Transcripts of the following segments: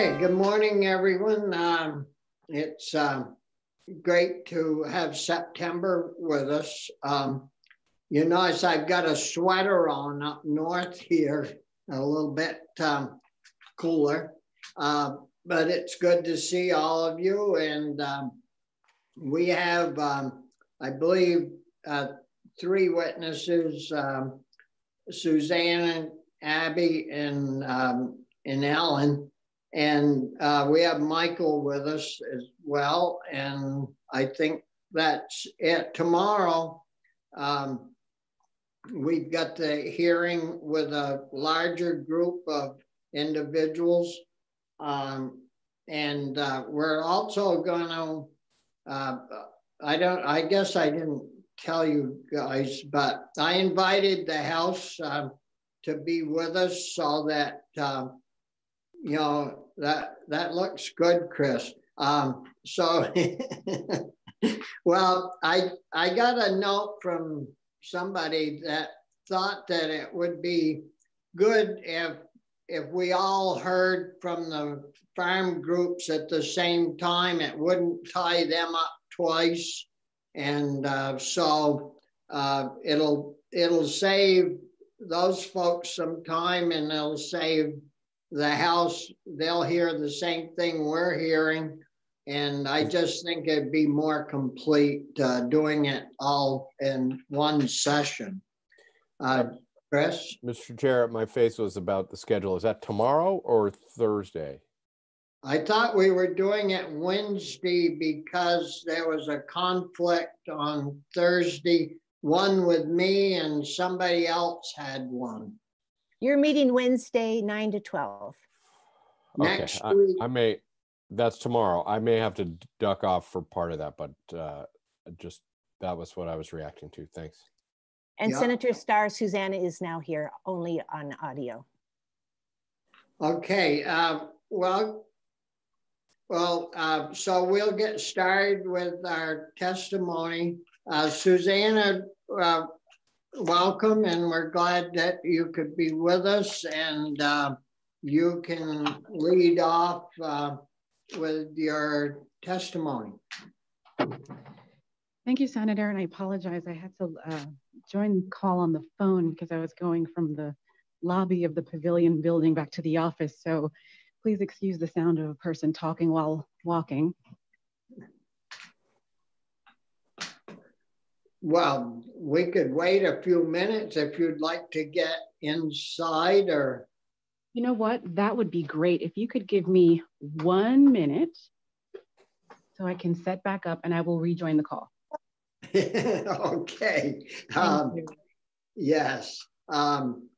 Okay, good morning, everyone. Um, it's um, great to have September with us. Um, you notice I've got a sweater on up north here, a little bit um, cooler, uh, but it's good to see all of you. And um, we have, I believe, uh, three witnesses, Suzanne, Abby, and, and Ellen. And uh, we have Michael with us as well. And I think that's it. Tomorrow, um, we've got the hearing with a larger group of individuals. Um, and uh, we're also going to, uh, I don't, I guess I didn't tell you guys, but I invited the House uh, to be with us so that um, you know, that that looks good, Chris. Um, so, well, I I got a note from somebody that thought that it would be good if if we all heard from the farm groups at the same time. It wouldn't tie them up twice, and uh, so uh, it'll it'll save those folks some time, and it'll save the House, they'll hear the same thing we're hearing. And I just think it'd be more complete uh, doing it all in one session. Uh, Chris? Mr. Chair, my face was about the schedule. Is that tomorrow or Thursday? I thought we were doing it Wednesday because there was a conflict on Thursday, one with me and somebody else had one. You're meeting Wednesday, nine to 12. Okay, Next I, week, I may, that's tomorrow. I may have to duck off for part of that, but uh, just, that was what I was reacting to. Thanks. And Yeah. Senator Star Susanna is now here only on audio. okay, uh, well, well, uh, so we'll get started with our testimony. Uh, Susanna, uh, welcome, and we're glad that you could be with us, and uh, you can lead off uh, with your testimony. Thank you, Senator, and I apologize. I had to uh, join the call on the phone because I was going from the lobby of the pavilion building back to the office. So please excuse the sound of a person talking while walking. Well, we could wait a few minutes if you'd like to get inside or You know what? That would be great if you could give me one minute so I can set back up and I will rejoin the call. okay. Um, yes. Um,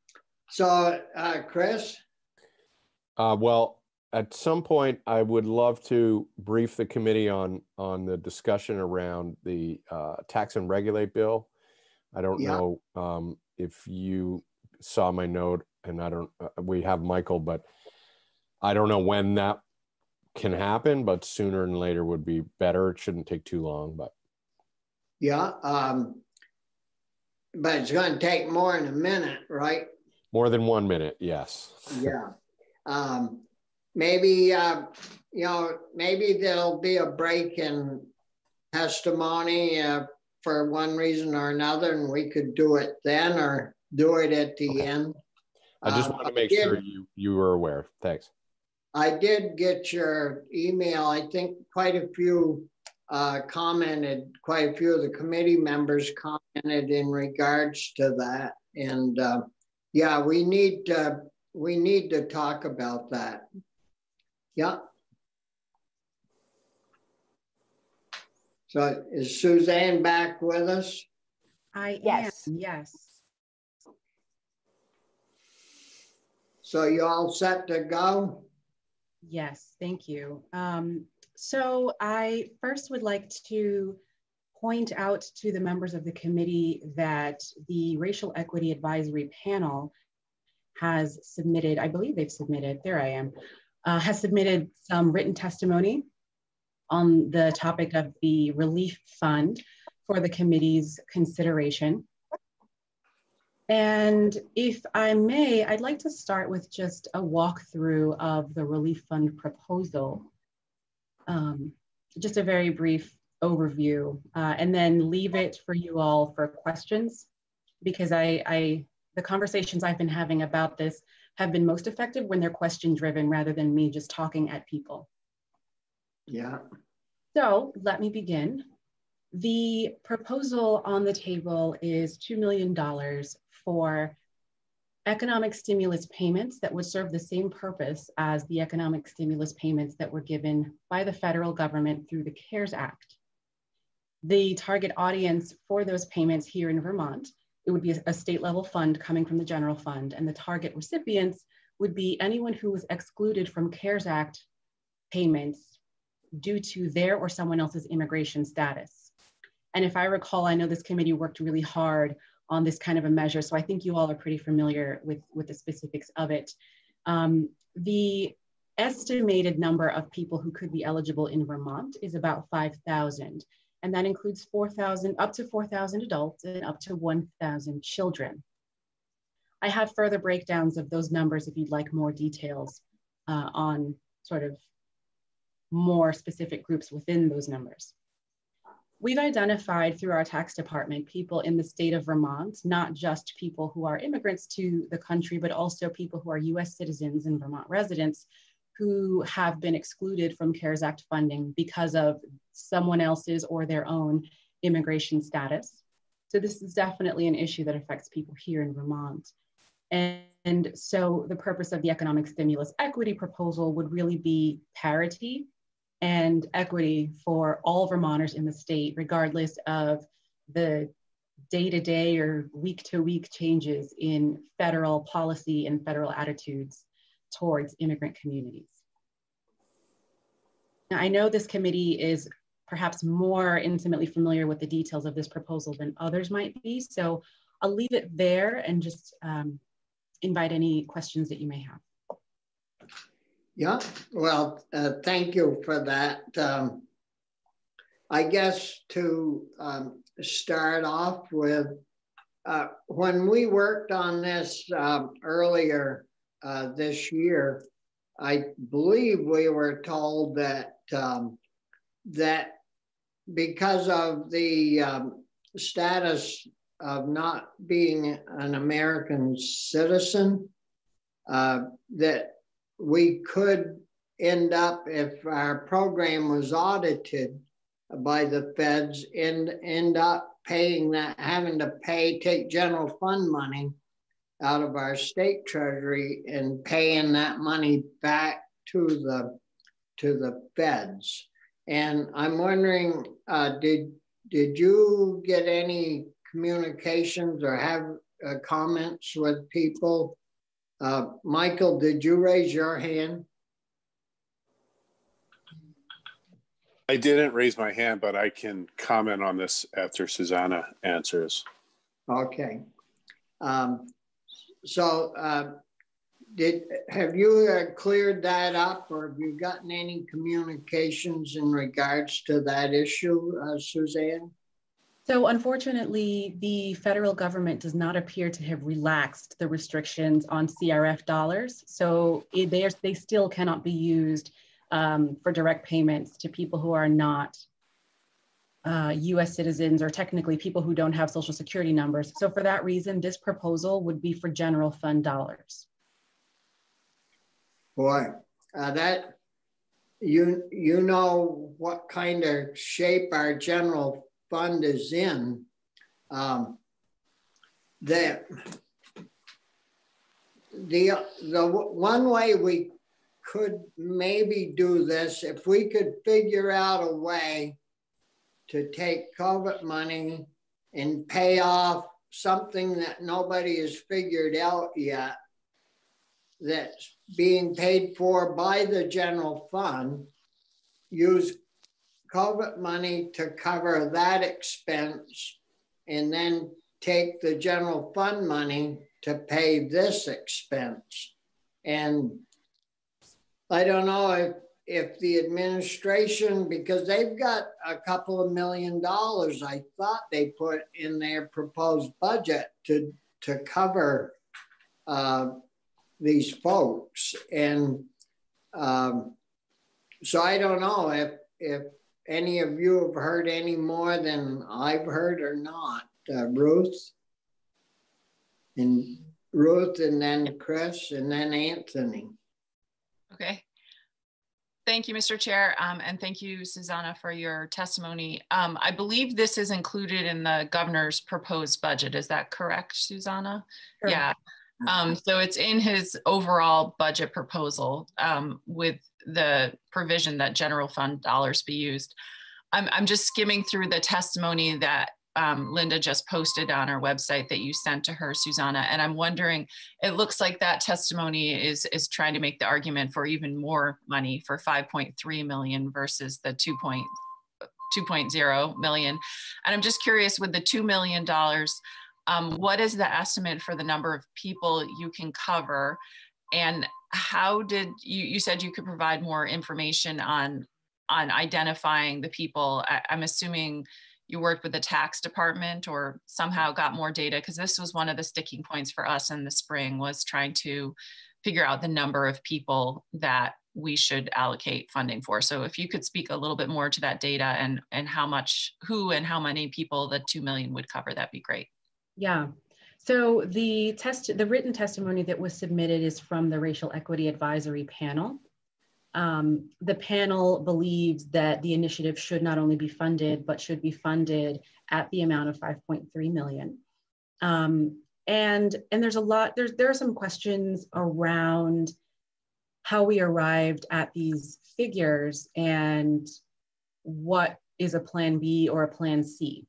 so, uh, Chris, Uh, well, at some point, I would love to brief the committee on, on the discussion around the uh, tax and regulate bill. I don't Yeah. know um, if you saw my note and I don't, uh, we have Michael, but I don't know when that can happen, but sooner than later would be better. It shouldn't take too long, but yeah. Um, but it's going to take more than a minute, right? more than one minute, yes. Yeah. Um, maybe, uh, you know, maybe there'll be a break in testimony uh, for one reason or another, and we could do it then or do it at the Okay. end. I just Um, want to make did- sure you, you were aware. Thanks. I did get your email. I think quite a few uh, commented, quite a few of the committee members commented in regards to that. And uh, yeah, we need to, we need to talk about that. Yeah. So is Suzanne back with us? I Yes. am, yes. So you all set to go? Yes, thank you. Um, so I first would like to point out to the members of the committee that the Racial Equity Advisory Panel has submitted, I believe they've submitted, there I am, uh, has submitted some written testimony on the topic of the relief fund for the committee's consideration. And if I may, I'd like to start with just a walkthrough of the relief fund proposal. Um, just a very brief overview, uh, and then leave it for you all for questions, because I, I, the conversations I've been having about this have been most effective when they're question driven rather than me just talking at people. Yeah. So let me begin. The proposal on the table is $2 million for economic stimulus payments that would serve the same purpose as the economic stimulus payments that were given by the federal government through the CARES Act. The target audience for those payments here in Vermont, it would be a state level fund coming from the general fund, and the target recipients would be anyone who was excluded from CARES Act payments due to their or someone else's immigration status. And if I recall, I know this committee worked really hard on this kind of a measure. So I think you all are pretty familiar with, with the specifics of it. Um, the estimated number of people who could be eligible in Vermont is about 5,000. And that includes 4,000, up to 4,000 adults and up to 1,000 children. I have further breakdowns of those numbers if you'd like more details uh, on sort of more specific groups within those numbers. We've identified through our tax department people in the state of Vermont, not just people who are immigrants to the country, but also people who are US citizens and Vermont residents who have been excluded from CARES Act funding because of someone else's or their own immigration status. So this is definitely an issue that affects people here in Vermont. And, and so the purpose of the economic stimulus equity proposal would really be parity and equity for all Vermonters in the state, regardless of the day to day or week to week changes in federal policy and federal attitudes towards immigrant communities. Now, I know this committee is perhaps more intimately familiar with the details of this proposal than others might be, so I'll leave it there and just um, invite any questions that you may have. Yeah, well, uh, thank you for that. Um, I guess to um, start off with, uh, when we worked on this um, earlier uh, this year, I believe we were told that um, that because of the um, status of not being an American citizen, uh, that we could end up, if our program was audited by the feds, end, end up paying that, having to pay, take general fund money out of our state treasury and paying that money back to the to the feds. And I'm wondering, uh, did did you get any communications or have uh, comments with people uh, Michael, did you raise your hand? I didn't raise my hand, but I can comment on this after Susanna answers. Okay. Um, so uh, did have you uh, cleared that up or have you gotten any communications in regards to that issue, uh, Suzanne? So unfortunately, the federal government does not appear to have relaxed the restrictions on CRF dollars. So they, they still cannot be used um, for direct payments to people who are not uh, US citizens or technically people who don't have social security numbers. So for that reason, this proposal would be for general fund dollars. Boy, uh, that, you, you know what kind of shape our general fund is in, um, that the, the one way we could maybe do this, if we could figure out a way to take COVID money and pay off something that nobody has figured out yet that's being paid for by the general fund, use COVID money to cover that expense and then take the general fund money to pay this expense. And I don't know if, if the administration, because they've got a couple of million dollars, I thought they put in their proposed budget to, to cover uh, these folks. And um, so I don't know if, if any of you have heard any more than I've heard or not. Uh, Ruth and Ruth and then Chris and then Anthony. Okay. Thank you, Mr. Chair, um, and thank you, Susanna, for your testimony. Um, I believe this is included in the governor's proposed budget. Is that correct, Susanna? Sure. Yeah. Um, so it's in his overall budget proposal um, with the provision that general fund dollars be used. I'm, I'm just skimming through the testimony that um, Linda just posted on our website that you sent to her, Susanna. And I'm wondering, it looks like that testimony is, is trying to make the argument for even more money for 5.3 million versus the 2. 2.0 million. And I'm just curious with the $2 million, um, what is the estimate for the number of people you can cover? And how did you, you said you could provide more information on, on identifying the people. I, I'm assuming you worked with the tax department or somehow got more data because this was one of the sticking points for us in the spring was trying to figure out the number of people that we should allocate funding for. So if you could speak a little bit more to that data and and how much who and how many people the 2 million would cover that'd be great. Yeah. So the test the written testimony that was submitted is from the racial equity advisory panel um, the panel believes that the initiative should not only be funded, but should be funded at the amount of 5.3 million. Um, and, and there's a lot, there's, there are some questions around how we arrived at these figures and what is a plan B or a plan C.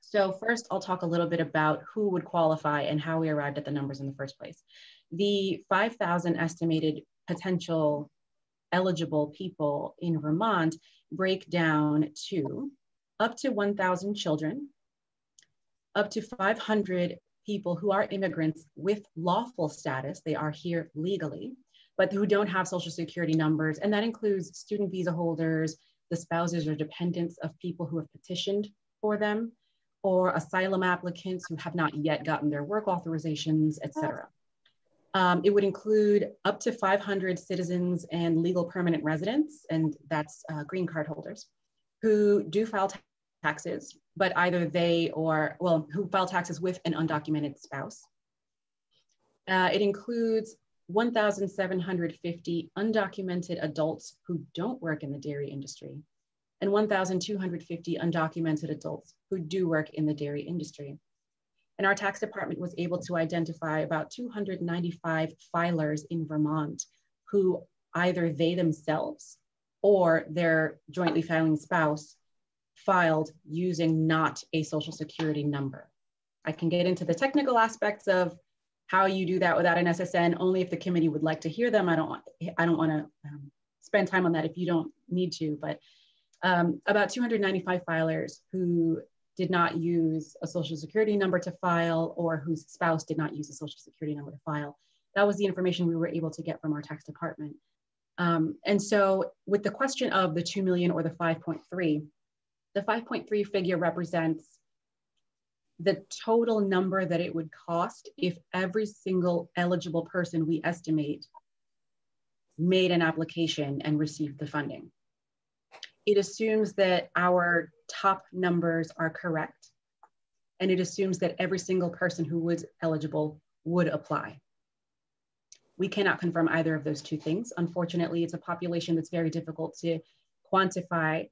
So first I'll talk a little bit about who would qualify and how we arrived at the numbers in the first place. The 5,000 estimated potential eligible people in Vermont break down to up to 1,000 children, up to 500 people who are immigrants with lawful status, they are here legally, but who don't have social security numbers. And that includes student visa holders, the spouses or dependents of people who have petitioned for them, or asylum applicants who have not yet gotten their work authorizations, et cetera. Um, it would include up to 500 citizens and legal permanent residents, and that's uh, green card holders, who do file taxes, but either they or, well, who file taxes with an undocumented spouse. Uh, it includes 1,750 undocumented adults who don't work in the dairy industry, and 1,250 undocumented adults who do work in the dairy industry. And our tax department was able to identify about 295 filers in Vermont who either they themselves or their jointly filing spouse filed using not a social security number. I can get into the technical aspects of how you do that without an SSN only if the committee would like to hear them. I don't want, I don't want to um, spend time on that if you don't need to, but um, about 295 filers who did not use a social security number to file or whose spouse did not use a social security number to file. That was the information we were able to get from our tax department. Um, and so with the question of the 2 million or the 5.3, the 5.3 figure represents the total number that it would cost if every single eligible person we estimate made an application and received the funding. It assumes that our top numbers are correct. And it assumes that every single person who was eligible would apply. We cannot confirm either of those two things. Unfortunately, it's a population that's very difficult to quantify.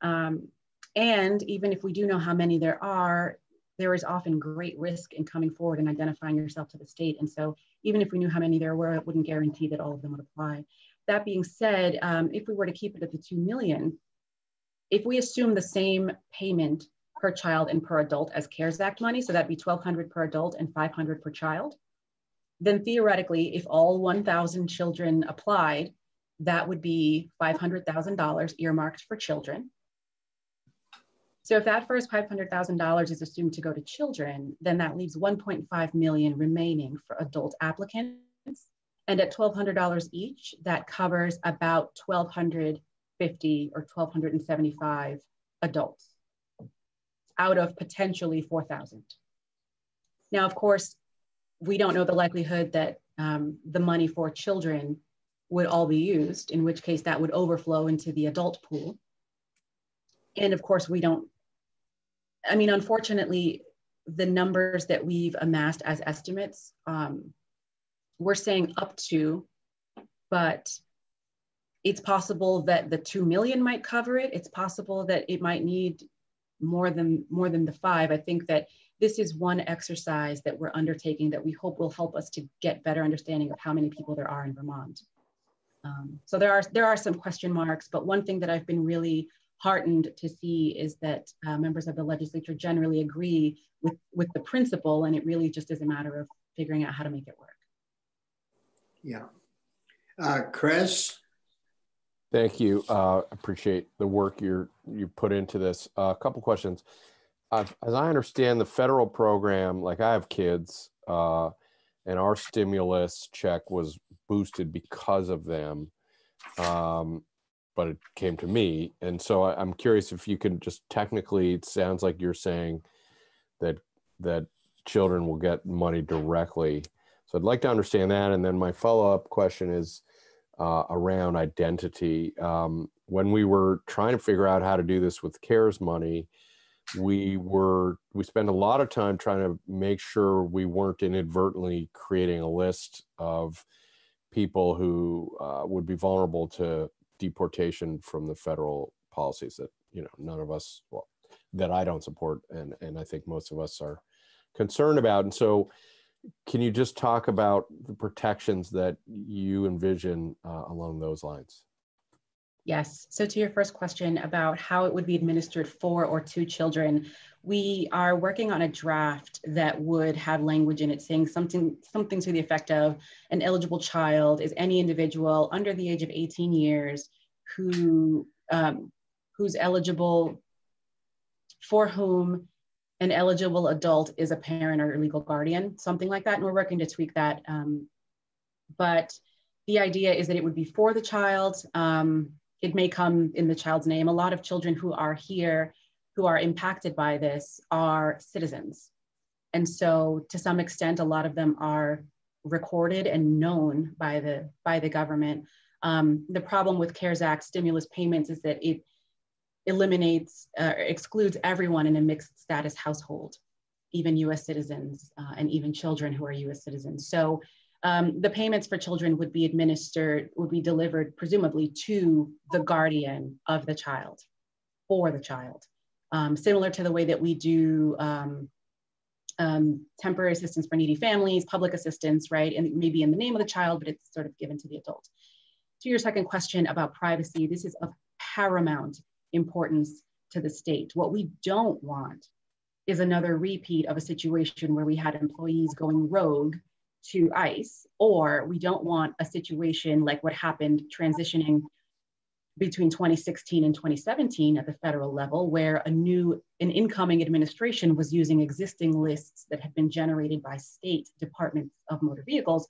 Um, and even if we do know how many there are, there is often great risk in coming forward and identifying yourself to the state. And so even if we knew how many there were, it wouldn't guarantee that all of them would apply. That being said, um, if we were to keep it at the 2 million, if we assume the same payment per child and per adult as CARES Act money, so that'd be 1200 per adult and 500 per child, then theoretically, if all 1,000 children applied, that would be $500,000 earmarked for children. So if that first $500,000 is assumed to go to children, then that leaves 1.5 million remaining for adult applicants. And at $1,200 each, that covers about 1,200 1,250 or 1,275 adults out of potentially 4,000. Now, of course, we don't know the likelihood that um, the money for children would all be used, in which case that would overflow into the adult pool. And of course, we don't, I mean, unfortunately, the numbers that we've amassed as estimates, um, we're saying up to, but it's possible that the 2 million might cover it. It's possible that it might need more than more than the five. I think that this is one exercise that we're undertaking that we hope will help us to get better understanding of how many people there are in Vermont. Um, so there are there are some question marks, but one thing that I've been really heartened to see is that uh, members of the legislature generally agree with with the principle, and it really just is a matter of figuring out how to make it work. Yeah, uh, Chris. Thank you. Uh, appreciate the work you're you put into this. Uh, a couple questions. Uh, as I understand the federal program, like I have kids, uh, and our stimulus check was boosted because of them. Um, but it came to me, and so I, I'm curious if you can just technically. It sounds like you're saying that that children will get money directly. So I'd like to understand that, and then my follow up question is uh, around identity. Um, when we were trying to figure out how to do this with CARES money, we were we spent a lot of time trying to make sure we weren't inadvertently creating a list of people who uh, would be vulnerable to deportation from the federal policies that you know none of us well that I don't support and and I think most of us are concerned about and so can you just talk about the protections that you envision uh, along those lines Yes. So to your first question about how it would be administered for or to children, we are working on a draft that would have language in it saying something something to the effect of an eligible child is any individual under the age of 18 years who um, who's eligible for whom an eligible adult is a parent or legal guardian, something like that. And we're working to tweak that. Um, but the idea is that it would be for the child. Um, it may come in the child's name. A lot of children who are here, who are impacted by this, are citizens. And so to some extent, a lot of them are recorded and known by the, by the government. Um, the problem with CARES Act stimulus payments is that it eliminates, uh, excludes everyone in a mixed status household, even US citizens uh, and even children who are US citizens. So um, the payments for children would be administered, would be delivered presumably to the guardian of the child, for the child. Um, similar to the way that we do um, um, temporary assistance for needy families, public assistance, right? And maybe in the name of the child, but it's sort of given to the adult. To your second question about privacy, this is of paramount importance to the state. What we don't want is another repeat of a situation where we had employees going rogue to ICE, or we don't want a situation like what happened transitioning between 2016 and 2017 at the federal level, where a new, an incoming administration was using existing lists that had been generated by state departments of motor vehicles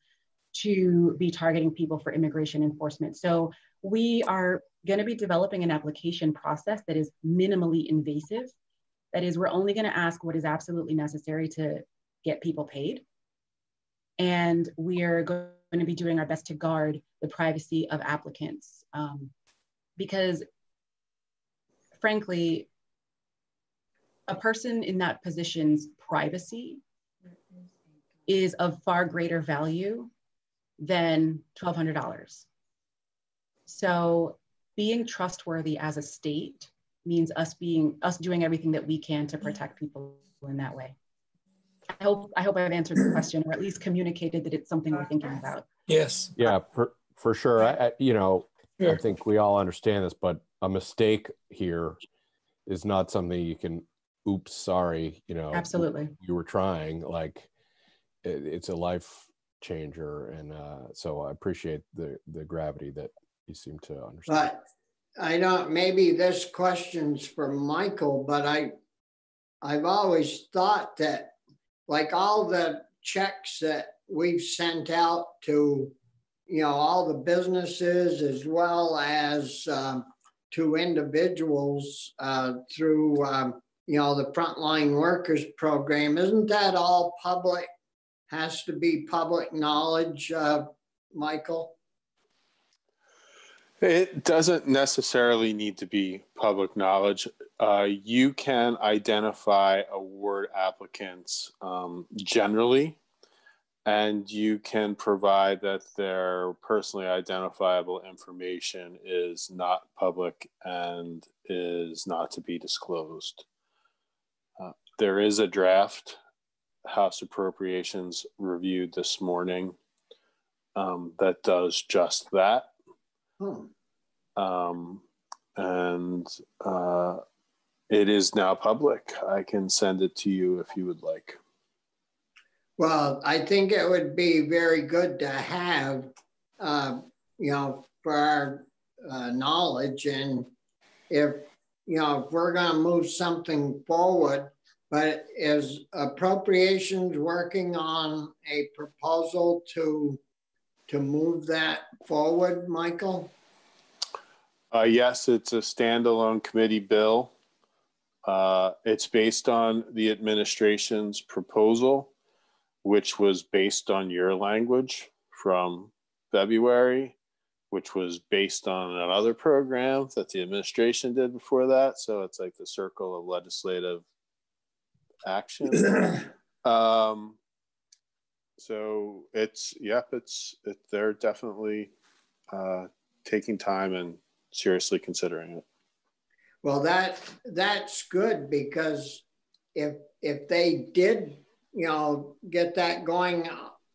to be targeting people for immigration enforcement. So we are going to be developing an application process that is minimally invasive. That is, we're only going to ask what is absolutely necessary to get people paid and we are going to be doing our best to guard the privacy of applicants um, because frankly a person in that position's privacy is of far greater value than $1200 so being trustworthy as a state means us being us doing everything that we can to protect people in that way I hope I hope I've answered the question or at least communicated that it's something we're thinking about. Yes. Yeah, for, for sure. I, I, you know, Sure. I think we all understand this, but a mistake here is not something you can, oops, sorry, you know, Absolutely. you were trying. Like, it, it's a life changer, and uh, so I appreciate the the gravity that you seem to understand. But I don't, maybe this question's for Michael, but I, I've always thought that like all the checks that we've sent out to, you know, all the businesses as well as um, to individuals uh, through, um, you know, the frontline workers program, isn't that all public has to be public knowledge, uh, Michael? It doesn't necessarily need to be public knowledge. Uh, you can identify award applicants um, generally, and you can provide that their personally identifiable information is not public and is not to be disclosed. Uh, there is a draft House Appropriations reviewed this morning um, that does just that. Hmm. Um, and uh, it is now public. I can send it to you if you would like. Well, I think it would be very good to have, uh, you know, for our uh, knowledge. And if, you know, if we're going to move something forward, but is appropriations working on a proposal to to move that forward, Michael? Uh, yes, it's a standalone committee bill. Uh, it's based on the administration's proposal, which was based on your language from February, which was based on another program that the administration did before that. So it's like the circle of legislative action. um, so it's yep, it's it, they're definitely uh, taking time and seriously considering it. Well, that that's good because if if they did, you know, get that going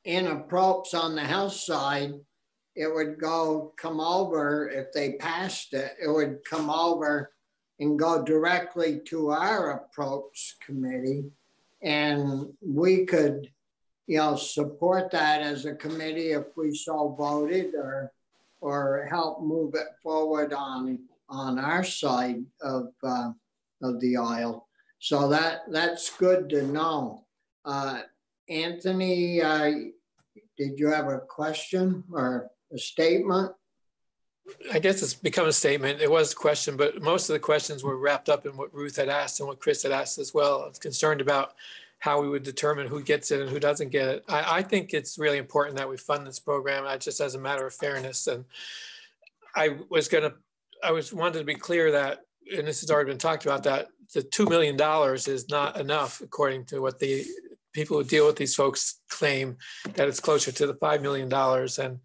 in approps on the House side, it would go come over if they passed it. It would come over and go directly to our approps committee, and we could, you know, support that as a committee if we so voted, or or help move it forward on on our side of uh, of the aisle. So that that's good to know. Uh, Anthony, uh, did you have a question or a statement? I guess it's become a statement. It was a question, but most of the questions were wrapped up in what Ruth had asked and what Chris had asked as well. I was concerned about how we would determine who gets it and who doesn't get it. I, I think it's really important that we fund this program, I just as a matter of fairness. And I was going to, I was wanted to be clear that, and this has already been talked about, that the $2 million is not enough, according to what the people who deal with these folks claim, that it's closer to the $5 million. And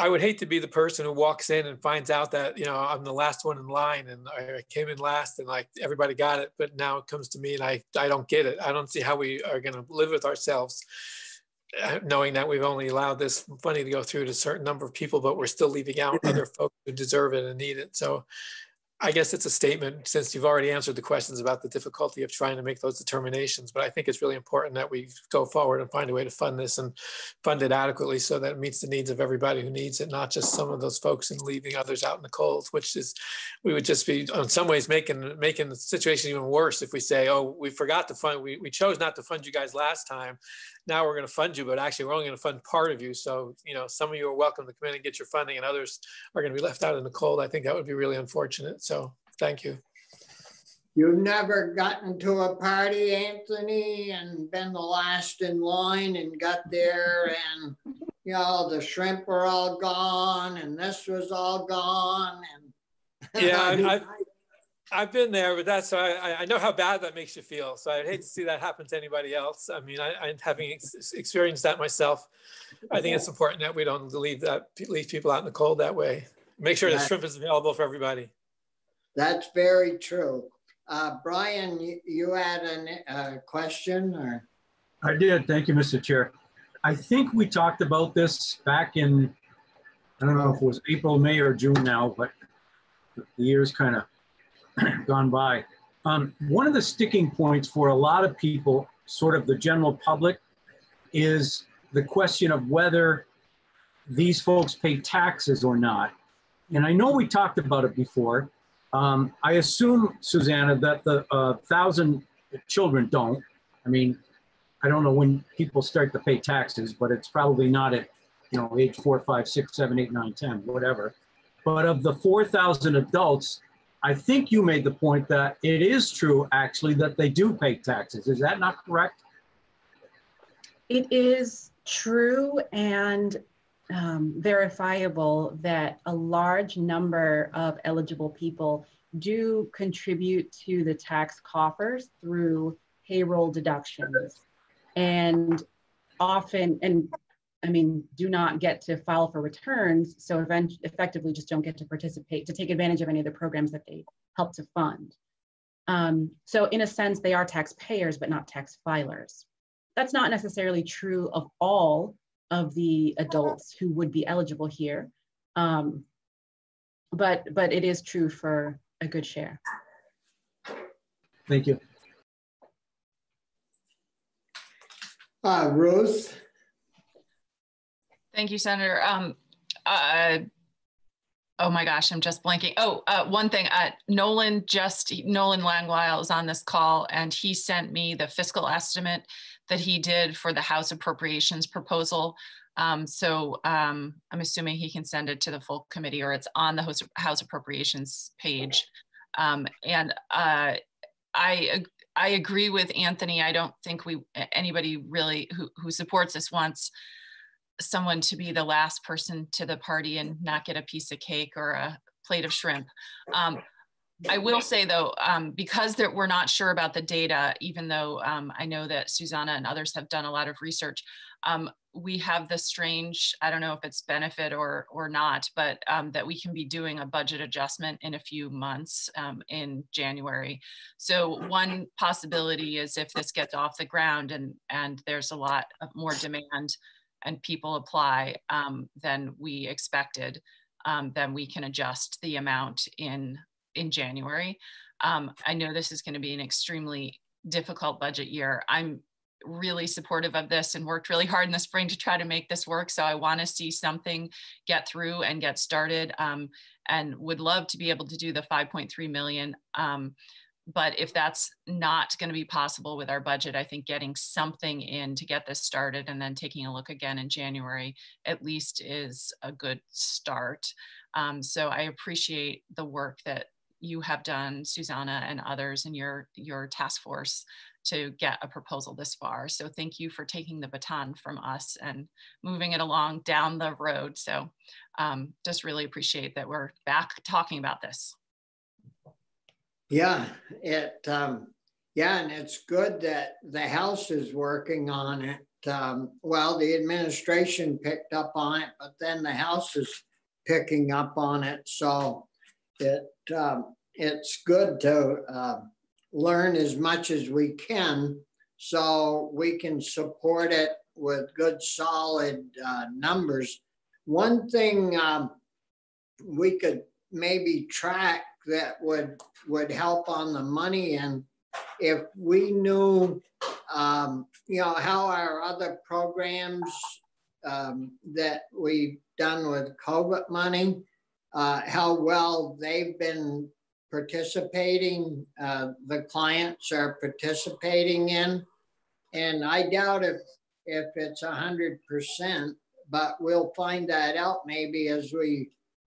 I would hate to be the person who walks in and finds out that you know I'm the last one in line and I came in last and like everybody got it, but now it comes to me and I I don't get it. I don't see how we are going to live with ourselves uh, knowing that we've only allowed this money to go through to a certain number of people, but we're still leaving out other folks who deserve it and need it. So I guess it's a statement since you've already answered the questions about the difficulty of trying to make those determinations. But I think it's really important that we go forward and find a way to fund this and fund it adequately so that it meets the needs of everybody who needs it, not just some of those folks and leaving others out in the cold, which is we would just be in some ways making making the situation even worse if we say, oh, we forgot to fund, we, we chose not to fund you guys last time now we're going to fund you, but actually we're only going to fund part of you. So, you know, some of you are welcome to come in and get your funding and others are going to be left out in the cold. I think that would be really unfortunate. So thank you. You've never gotten to a party, Anthony, and been the last in line and got there and, you know, the shrimp were all gone and this was all gone. And yeah, I, I've been there, but that's I, I know how bad that makes you feel. So I'd hate to see that happen to anybody else. I mean, I, I having ex experienced that myself, I think it's important that we don't leave that leave people out in the cold that way. Make sure the shrimp is available for everybody. That's very true. Uh, Brian, you, you had a uh, question or? I did. Thank you, Mr. Chair. I think we talked about this back in, I don't know if it was April, May, or June now, but the years kind of gone by. Um, one of the sticking points for a lot of people, sort of the general public, is the question of whether these folks pay taxes or not. And I know we talked about it before. Um, I assume, Susanna, that the uh, thousand children don't. I mean, I don't know when people start to pay taxes, but it's probably not at, you know, age four, five, six, seven, eight, nine, ten, whatever. But of the 4,000 adults, I think you made the point that it is true, actually, that they do pay taxes. Is that not correct? It is true and um, verifiable that a large number of eligible people do contribute to the tax coffers through payroll deductions. And often and i mean do not get to file for returns so event, effectively just don't get to participate to take advantage of any of the programs that they help to fund. Um, so in a sense they are taxpayers but not tax filers. That's not necessarily true of all of the adults who would be eligible here um, but but it is true for a good share. Thank you. Uh, Ruth? Thank you, Senator. Um, uh, oh my gosh, I'm just blanking. Oh, uh, one thing, uh, Nolan just, Nolan Langweil is on this call and he sent me the fiscal estimate that he did for the House appropriations proposal. Um, so um, I'm assuming he can send it to the full committee or it's on the House, House Appropriations page. Um, and uh, I, I agree with Anthony. I don't think we anybody really who, who supports this wants someone to be the last person to the party and not get a piece of cake or a plate of shrimp. Um, I will say though, um, because we're not sure about the data, even though um, I know that Susanna and others have done a lot of research, um, we have the strange, I don't know if it's benefit or, or not, but um, that we can be doing a budget adjustment in a few months um, in January. So one possibility is if this gets off the ground and, and there's a lot more demand and people apply um, than we expected, um, then we can adjust the amount in, in January. Um, I know this is gonna be an extremely difficult budget year. I'm really supportive of this and worked really hard in the spring to try to make this work. So I want to see something get through and get started um, and would love to be able to do the 5.3 million. Um, but if that's not going to be possible with our budget, I think getting something in to get this started and then taking a look again in January at least is a good start. Um, so I appreciate the work that you have done, Susanna and others in your, your task force to get a proposal this far. So thank you for taking the baton from us and moving it along down the road. So um, just really appreciate that we're back talking about this. Yeah, it, um, yeah, and it's good that the House is working on it. Um, well, the administration picked up on it, but then the House is picking up on it. So it um, it's good to uh, learn as much as we can so we can support it with good solid uh, numbers. One thing um, we could maybe track that would would help on the money and if we knew um, you know how our other programs um, that we've done with COVID money, uh, how well they've been participating, uh, the clients are participating in. And I doubt if, if it's 100%, but we'll find that out maybe as we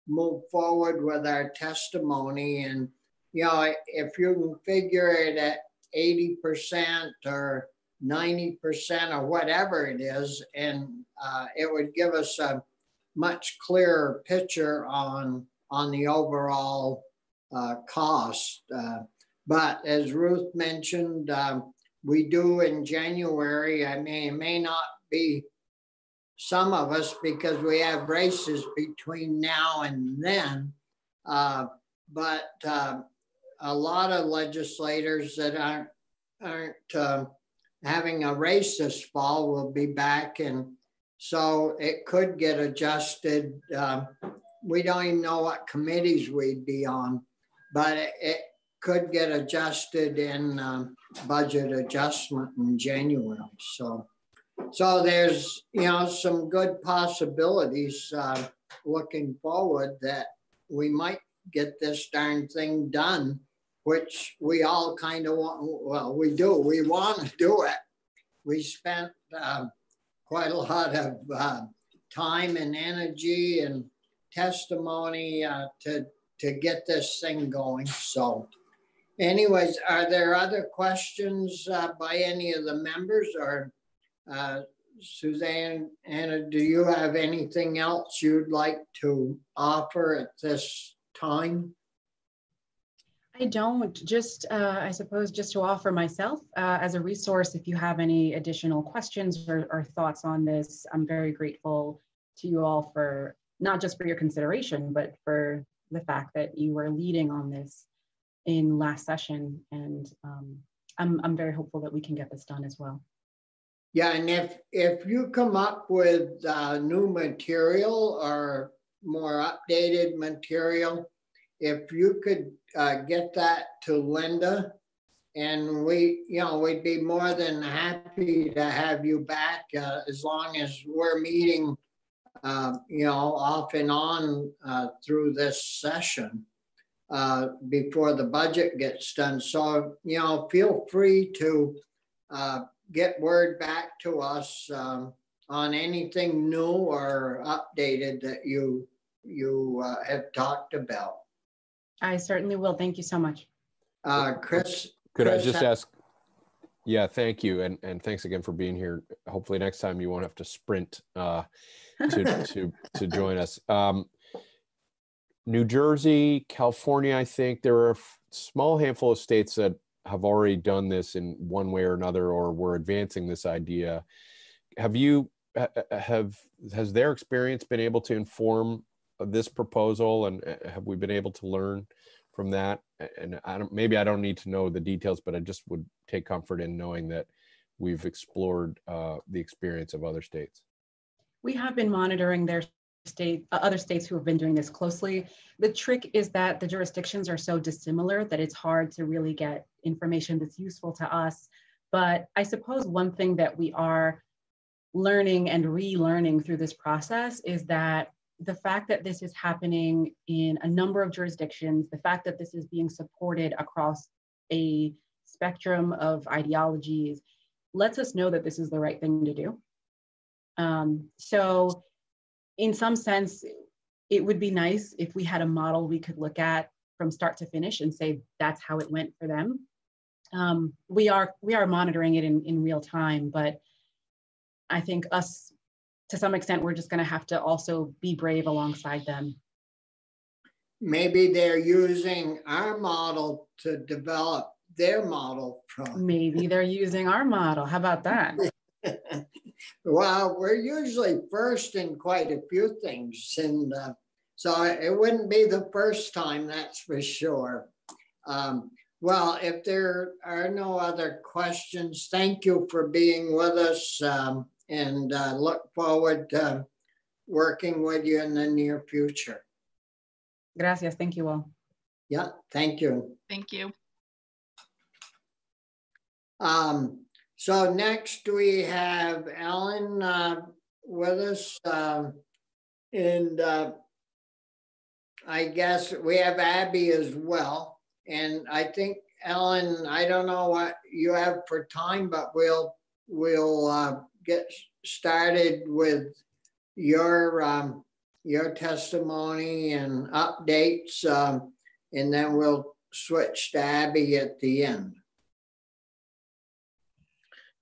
move forward with our testimony. And, you know, if you can figure it at 80% or 90% or whatever it is, and uh, it would give us a much clearer picture on, on the overall uh, cost. Uh, but as Ruth mentioned, um, we do in January, I mean, it may not be some of us because we have races between now and then, uh, but uh, a lot of legislators that aren't, aren't uh, having a race this fall will be back and so it could get adjusted. Um, we don't even know what committees we'd be on but it, could get adjusted in um, budget adjustment in January. So, so there's you know some good possibilities uh, looking forward that we might get this darn thing done, which we all kind of want. Well, we do. We want to do it. We spent uh, quite a lot of uh, time and energy and testimony uh, to to get this thing going. So anyways, are there other questions uh, by any of the members or uh, Suzanne, Anna, do you have anything else you'd like to offer at this time? I don't, just, uh, I suppose, just to offer myself uh, as a resource, if you have any additional questions or, or thoughts on this, I'm very grateful to you all for, not just for your consideration, but for the fact that you were leading on this in last session. And um, I'm, I'm very hopeful that we can get this done as well. Yeah, and if, if you come up with uh, new material or more updated material, if you could uh, get that to Linda, and we, you know, we'd be more than happy to have you back uh, as long as we're meeting, uh, you know, off and on uh, through this session uh, before the budget gets done. So, you know, feel free to uh, get word back to us um, on anything new or updated that you you have talked about. I certainly will. Thank you so much. Uh, Chris, Could I just ha- ask? Yeah, thank you, and and thanks again for being here. Hopefully, next time you won't have to sprint uh, to to to join us. Um, New Jersey, California, I think there are a small handful of states that have already done this in one way or another, or were advancing this idea. Have you ha- ha- have has their experience been able to inform this proposal, and uh, have we been able to learn from that? And I don't maybe I don't need to know the details, but I just would take comfort in knowing that we've explored uh, the experience of other states. We have been monitoring their state, uh, other states who have been doing this closely. The trick is that the jurisdictions are so dissimilar that it's hard to really get information that's useful to us. But I suppose one thing that we are learning and relearning through this process is that the fact that this is happening in a number of jurisdictions, the fact that this is being supported across a spectrum of ideologies, lets us know that this is the right thing to do. Um, so in some sense, it would be nice if we had a model we could look at from start to finish and say that's how it went for them. Um, we are we are monitoring it in, in real time, but I think us to some extent we're just going to have to also be brave alongside them. maybe they're using our model to develop their model from. Maybe they're using our model. How about that? Well, we're usually first in quite a few things, and uh, so it wouldn't be the first time, that's for sure. Um, well, if there are no other questions, thank you for being with us, um, and uh, look forward to working with you in the near future. Gracias. Thank you all. Yeah, thank you. Thank you. Um, so next we have Ellen uh, with us. um, and uh, I guess we have Abby as well. And I think Ellen, I don't know what you have for time, but we'll we'll uh, get started with your um, your testimony and updates, um, and then we'll switch to Abby at the end.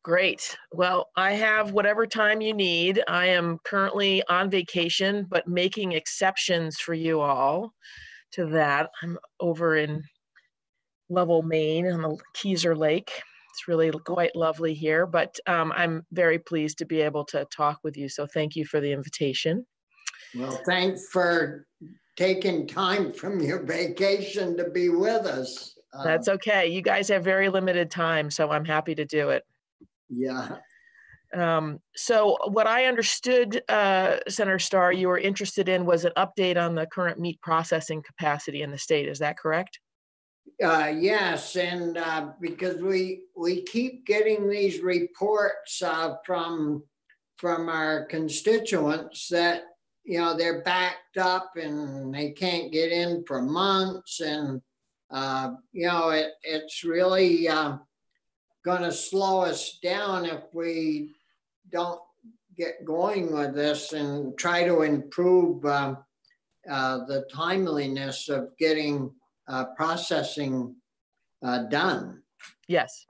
Great. Well, I have whatever time you need. I am currently on vacation, but making exceptions for you all to that. I'm over in Lovell, Maine on the Kezar Lake. It's really quite lovely here, but um, I'm very pleased to be able to talk with you. So thank you for the invitation. Well, thanks for taking time from your vacation to be with us. Uh, That's okay. You guys have very limited time, so I'm happy to do it. Yeah, Um, so what I understood, uh, Senator Starr, you were interested in was an update on the current meat processing capacity in the state. Is that correct? Uh, yes, and uh, because we we keep getting these reports uh, from from our constituents that you know they're backed up and they can't get in for months, and uh, you know it it's really uh, going to slow us down if we don't get going with this and try to improve um, uh, the timeliness of getting uh, processing uh, done. Yes.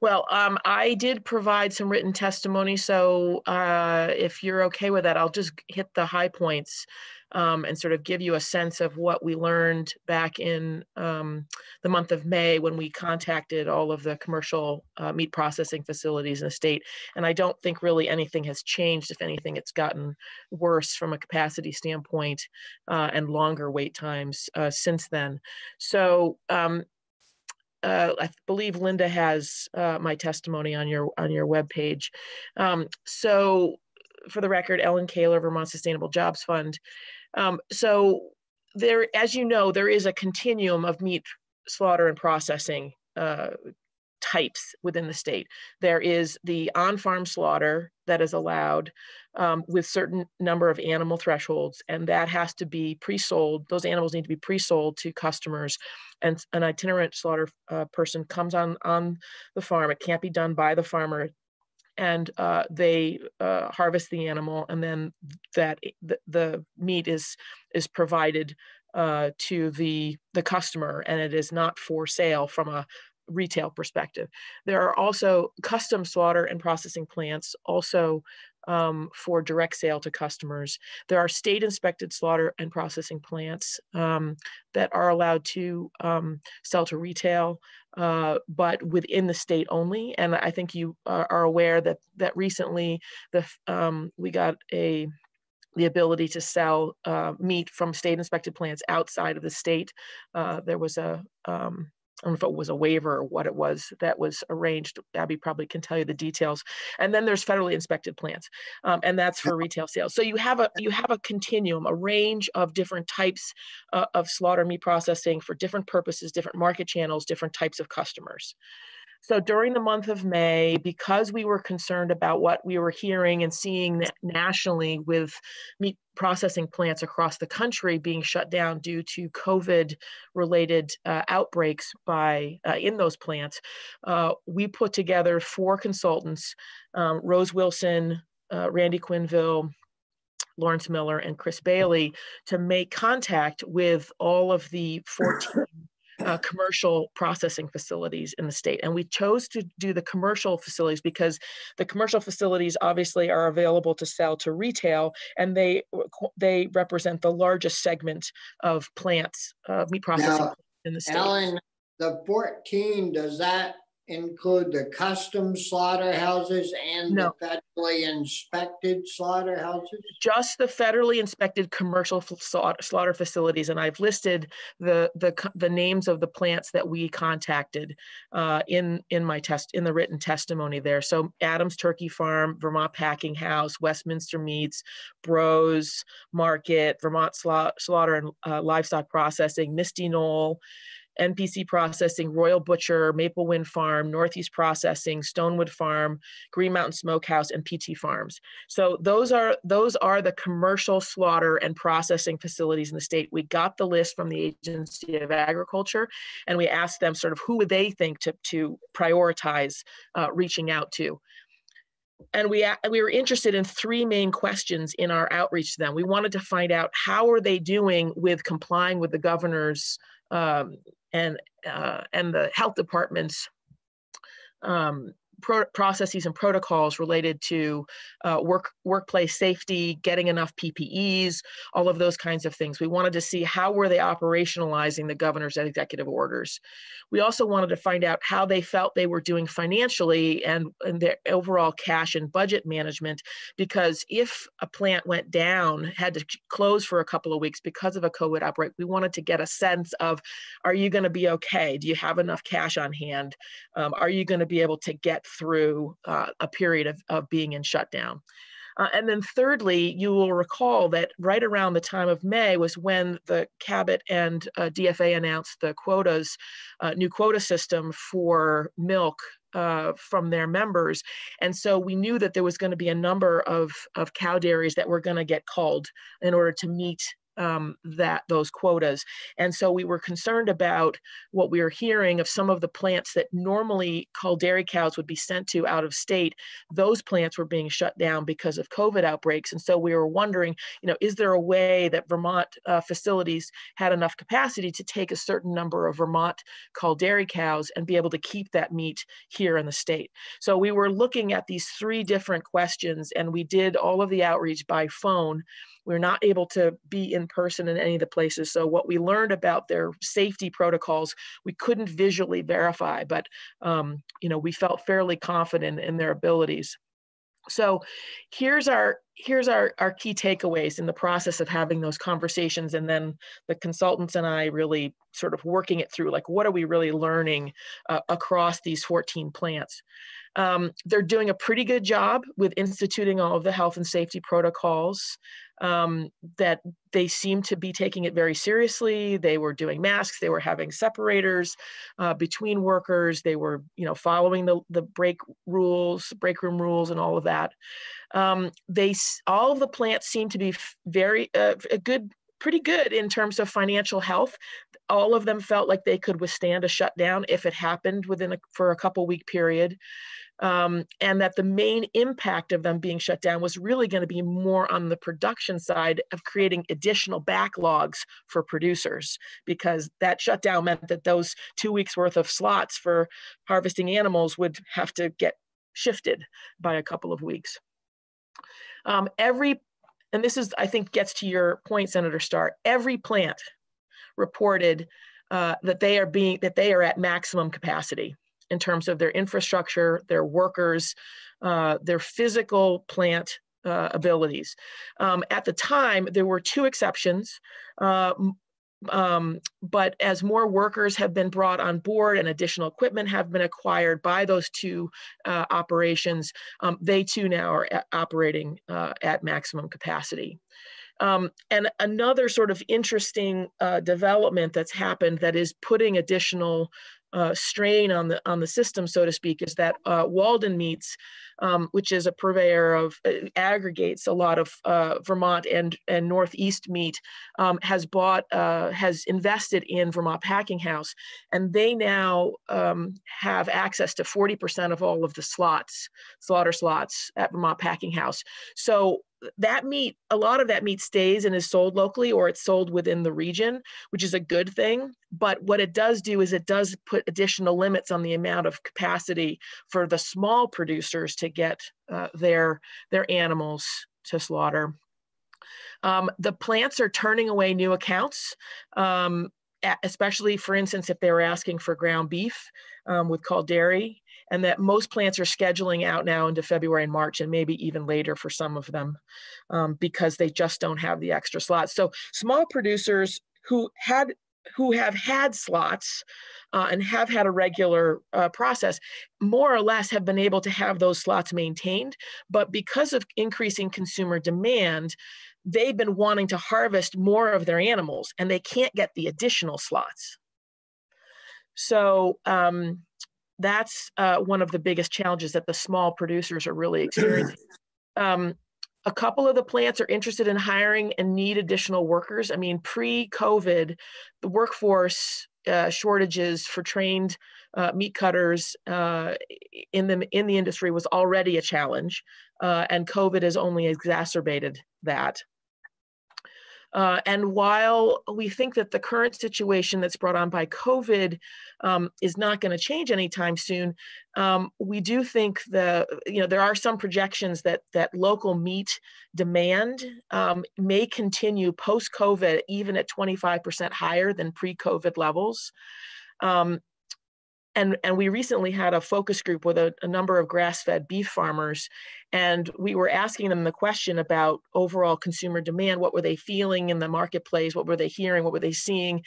Well, um, I did provide some written testimony, so uh, if you're okay with that, I'll just hit the high points um, and sort of give you a sense of what we learned back in um, the month of May when we contacted all of the commercial uh, meat processing facilities in the state. And I don't think really anything has changed. If anything, it's gotten worse from a capacity standpoint uh, and longer wait times uh, since then. So um, uh, I believe Linda has uh, my testimony on your on your webpage. Um, so, for the record, Ellen Kahler, Vermont Sustainable Jobs Fund. Um, so, there, as you know, there is a continuum of meat slaughter and processing uh, types within the state. There is the on-farm slaughter that is allowed um, with certain number of animal thresholds, and that has to be pre-sold. Those animals need to be pre-sold to customers, and an itinerant slaughter uh, person comes on on the farm. It can't be done by the farmer, and uh, they uh, harvest the animal, and then that the, the meat is is provided uh, to the the customer, and it is not for sale from a retail perspective. There are also custom slaughter and processing plants also um, for direct sale to customers. There are state inspected slaughter and processing plants um, that are allowed to um, sell to retail, uh, but within the state only. And I think you are aware that that recently the um, we got a the ability to sell uh, meat from state inspected plants outside of the state. Uh, there was a um, I don't know if it was a waiver or what it was that was arranged. Abby probably can tell you the details. And then there's federally inspected plants, um, and that's for retail sales. So you have a you have a continuum, a range of different types uh, of slaughter meat processing for different purposes, different market channels, different types of customers. So during the month of May, because we were concerned about what we were hearing and seeing nationally with meat processing plants across the country being shut down due to COVID related uh, outbreaks by uh, in those plants, uh, we put together four consultants, um, Rose Wilson, uh, Randy Quinville, Lawrence Miller and Chris Bailey to make contact with all of the 14 uh, commercial processing facilities in the state. And we chose to do the commercial facilities because the commercial facilities obviously are available to sell to retail and they, they represent the largest segment of plants, uh, meat processing Now, in the state. Ellen, the 14, does that include the custom slaughterhouses and No. the federally inspected slaughterhouses? just the federally inspected commercial slaughter slaughter facilities, and I've listed the the the names of the plants that we contacted uh, in in my test in the written testimony there. So Adams Turkey Farm, Vermont Packing House, Westminster Meats, Brault's Market, Vermont Sla- Slaughter and uh, Livestock Processing, Misty Knoll. NPC Processing, Royal Butcher, Maple Wind Farm, Northeast Processing, Stonewood Farm, Green Mountain Smokehouse, and PT Farms. So those are those are the commercial slaughter and processing facilities in the state. We got the list from the Agency of Agriculture, and we asked them sort of who would they think to to prioritize uh, reaching out to. And we we were interested in three main questions in our outreach to them. We wanted to find out how are they doing with complying with the governor's um, and uh, and the health department's um, pro- processes and protocols related to uh, work workplace safety, getting enough PPEs, all of those kinds of things. We wanted to see how were they operationalizing the governor's executive orders. We also wanted to find out how they felt they were doing financially and, and their overall cash and budget management. Because if a plant went down, had to close for a couple of weeks because of a COVID outbreak, we wanted to get a sense of, are you going to be okay? Do you have enough cash on hand? Um, are you going to be able to get through uh, a period of, of being in shutdown? Uh, and then thirdly, you will recall that right around the time of May was when the Cabot and uh, DFA announced the quotas, uh, new quota system for milk uh, from their members. And so we knew that there was going to be a number of, of cow dairies that were going to get called in order to meet um, that those quotas. And so we were concerned about what we were hearing of some of the plants that normally cull dairy cows would be sent to out of state. Those plants were being shut down because of COVID outbreaks. And so we were wondering, you know, is there a way that Vermont uh, facilities had enough capacity to take a certain number of Vermont cull dairy cows and be able to keep that meat here in the state? So we were looking at these three different questions and we did all of the outreach by phone we're not able to be in person in any of the places. So what we learned about their safety protocols, we couldn't visually verify, but um, you know, we felt fairly confident in their abilities. So here's our here's our, our key takeaways in the process of having those conversations and then the consultants and I really sort of working it through like what are we really learning uh, across these 14 plants. Um, they're doing a pretty good job with instituting all of the health and safety protocols um, that they seemed to be taking it very seriously. They were doing masks, they were having separators uh, between workers, they were, you know, following the, the break rules, break room rules and all of that. Um, they, all of the plants seem to be very, uh, a good, pretty good in terms of financial health. All of them felt like they could withstand a shutdown if it happened within a, for a couple week period um, and that the main impact of them being shut down was really going to be more on the production side of creating additional backlogs for producers because that shutdown meant that those two weeks worth of slots for harvesting animals would have to get shifted by a couple of weeks. Um, every, and this is, I think, gets to your point, Senator Starr, every plant reported uh, that they are being, that they are at maximum capacity in terms of their infrastructure, their workers, uh, their physical plant uh, abilities. Um, at the time, there were two exceptions. Uh, um, but as more workers have been brought on board and additional equipment have been acquired by those two uh, operations, um, they too now are operating uh, at maximum capacity. Um, and another sort of interesting uh, development that's happened that is putting additional uh, strain on the on the system, so to speak, is that uh, Walden Meats, um, which is a purveyor of uh, aggregates a lot of uh, Vermont and and Northeast meat, um, has bought uh, has invested in Vermont Packing House, and they now um, have access to 40% of all of the slots, slaughter slots at Vermont Packing House. So that meat, a lot of that meat stays and is sold locally or it's sold within the region, which is a good thing. But what it does do is it does put additional limits on the amount of capacity for the small producers to get uh, their, their animals to slaughter. Um, the plants are turning away new accounts. Um, especially for instance if they were asking for ground beef um, with dairy and that most plants are scheduling out now into February and March and maybe even later for some of them um, because they just don't have the extra slots. So small producers who had who have had slots uh, and have had a regular uh, process more or less have been able to have those slots maintained but because of increasing consumer demand they've been wanting to harvest more of their animals and they can't get the additional slots so um, that's uh, one of the biggest challenges that the small producers are really experiencing. Um, a couple of the plants are interested in hiring and need additional workers. I mean, pre-COVID, the workforce uh, shortages for trained uh, meat cutters uh, in the in the industry was already a challenge, uh, and COVID has only exacerbated that. Uh, and while we think that the current situation that's brought on by COVID um, is not going to change anytime soon, um, we do think the you know there are some projections that that local meat demand um, may continue post COVID even at 25% higher than pre-COVID levels. Um, and and we recently had a focus group with a, a, number of grass-fed beef farmers and we were asking them the question about overall consumer demand. What were they feeling in the marketplace? What were they hearing? What were they seeing?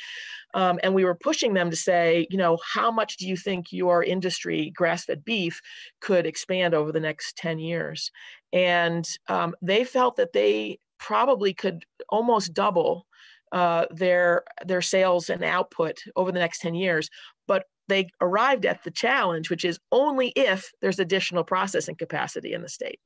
Um, and we were pushing them to say you know how much do you think your industry grass-fed beef could expand over the next 10 years? And um, they felt that they probably could almost double uh, their their sales and output over the next 10 years but they arrived at the challenge, which is only if there's additional processing capacity in the state.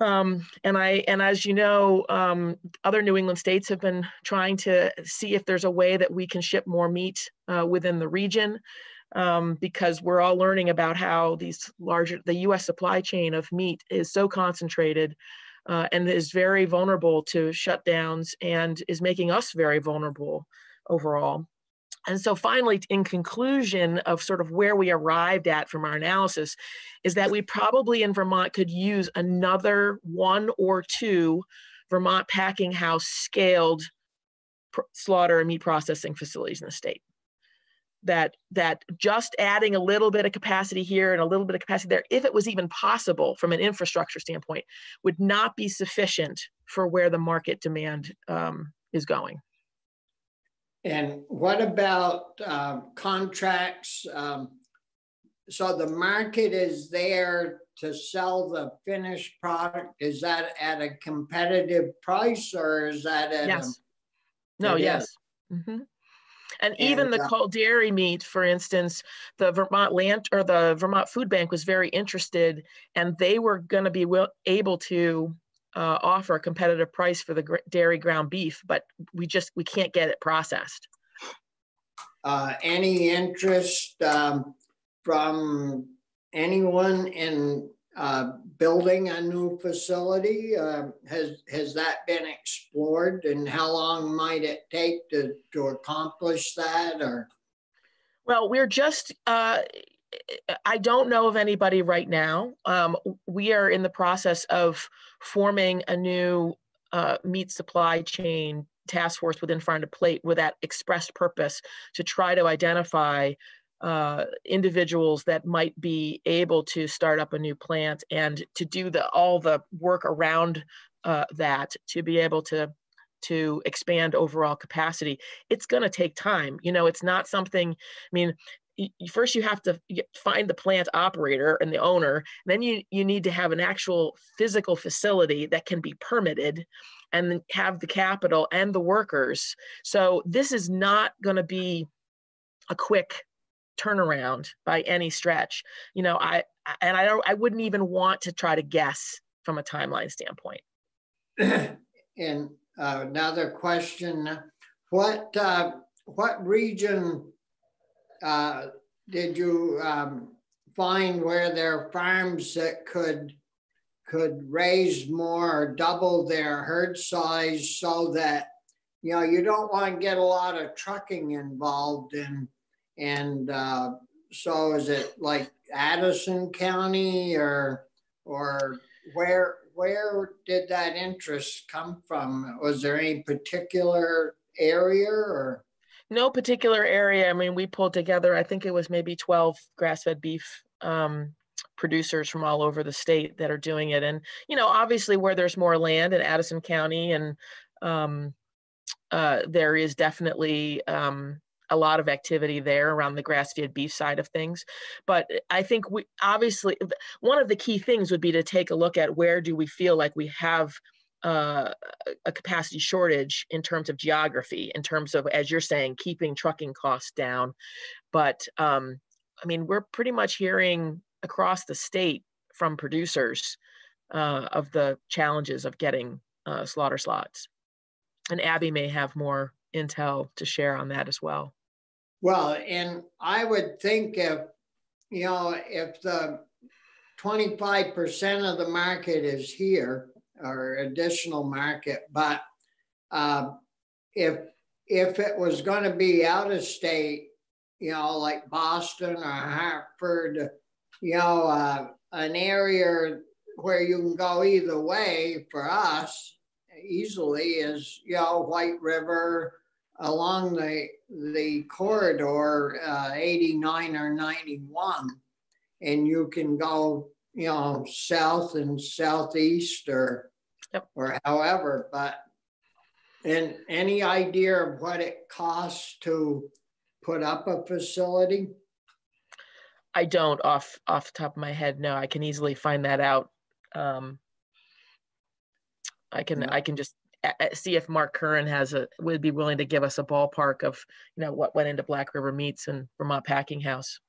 Um, and I and as you know, um, other New England states have been trying to see if there's a way that we can ship more meat uh, within the region. Um, because we're all learning about how these larger the U.S. supply chain of meat is so concentrated uh, and is very vulnerable to shutdowns and is making us very vulnerable overall. And so finally, in conclusion of sort of where we arrived at from our analysis, is that we probably in Vermont could use another one or two Vermont packing house scaled slaughter and meat processing facilities in the state. That, that just adding a little bit of capacity here and a little bit of capacity there, if it was even possible from an infrastructure standpoint, would not be sufficient for where the market demand um, is going. And what about uh, contracts? Um, so the market is there to sell the finished product. Is that at a competitive price or is that at yes? A, no, yes. Mm-hmm. And, and even the uh, cold dairy meat, for instance, the Vermont Land or the Vermont Food Bank was very interested, and they were going to be will, able to uh, offer a competitive price for the gr- dairy ground beef, but we just we can't get it processed. Uh, any interest um, from anyone in uh, building a new facility? Uh, has has that been explored, and how long might it take to to accomplish that? Or well, we're just uh, I don't know of anybody right now. Um, we are in the process of forming a new uh, meat supply chain task force within Farm to Plate with that expressed purpose to try to identify uh, individuals that might be able to start up a new plant and to do the all the work around uh, that to be able to to expand overall capacity. It's going to take time. You know it's not something i mean first you have to find the plant operator and the owner then you you need to have an actual physical facility that can be permitted and have the capital and the workers. So this is not going to be a quick turnaround by any stretch. You know i and i don't i wouldn't even want to try to guess from a timeline standpoint. And uh, another question. What uh, what region uh, did you um, find where there are farms that could could raise more or double their herd size so that you know you don't want to get a lot of trucking involved in and uh, so is it like Addison County or or where where did that interest come from? Was there any particular area or no particular area. I mean, we pulled together, I think it was maybe 12 grass fed beef um, producers from all over the state that are doing it. And, you know, obviously where there's more land in Addison County and um, uh, there is definitely um, a lot of activity there around the grass-fed beef side of things. But I think we obviously one of the key things would be to take a look at where do we feel like we have uh, a capacity shortage in terms of geography, in terms of, as you're saying, keeping trucking costs down. But um, I mean, we're pretty much hearing across the state from producers uh, of the challenges of getting uh, slaughter slots. And Abby may have more intel to share on that as well. Well, and I would think if, you know, if the 25% of the market is here, or additional market. But uh, if if it was going to be out of state, you know, like Boston or Hartford, you know, uh, an area where you can go either way for us easily is, you know, White River along the the corridor uh, 89 or 91 and you can go you know, south and southeast or yep. or however, but and any idea of what it costs to put up a facility? I don't off off the top of my head. No, I can easily find that out. Um, I can yeah. I can just see if Mark Curran has a would be willing to give us a ballpark of you know what went into Black River Meats and Vermont Packing House.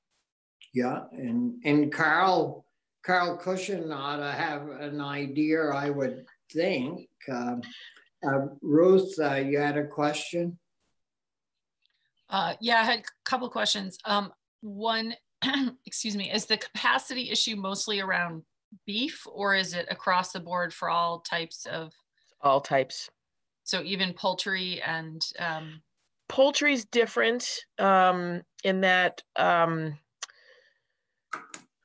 Yeah, and and Carl Carl Cushing ought to have an idea, I would think. Um, uh, Ruth, uh, you had a question? Uh, yeah, I had a couple questions. Um, one, excuse me, is the capacity issue mostly around beef or is it across the board for all types of? All types. So even poultry and um, is different um, in that um,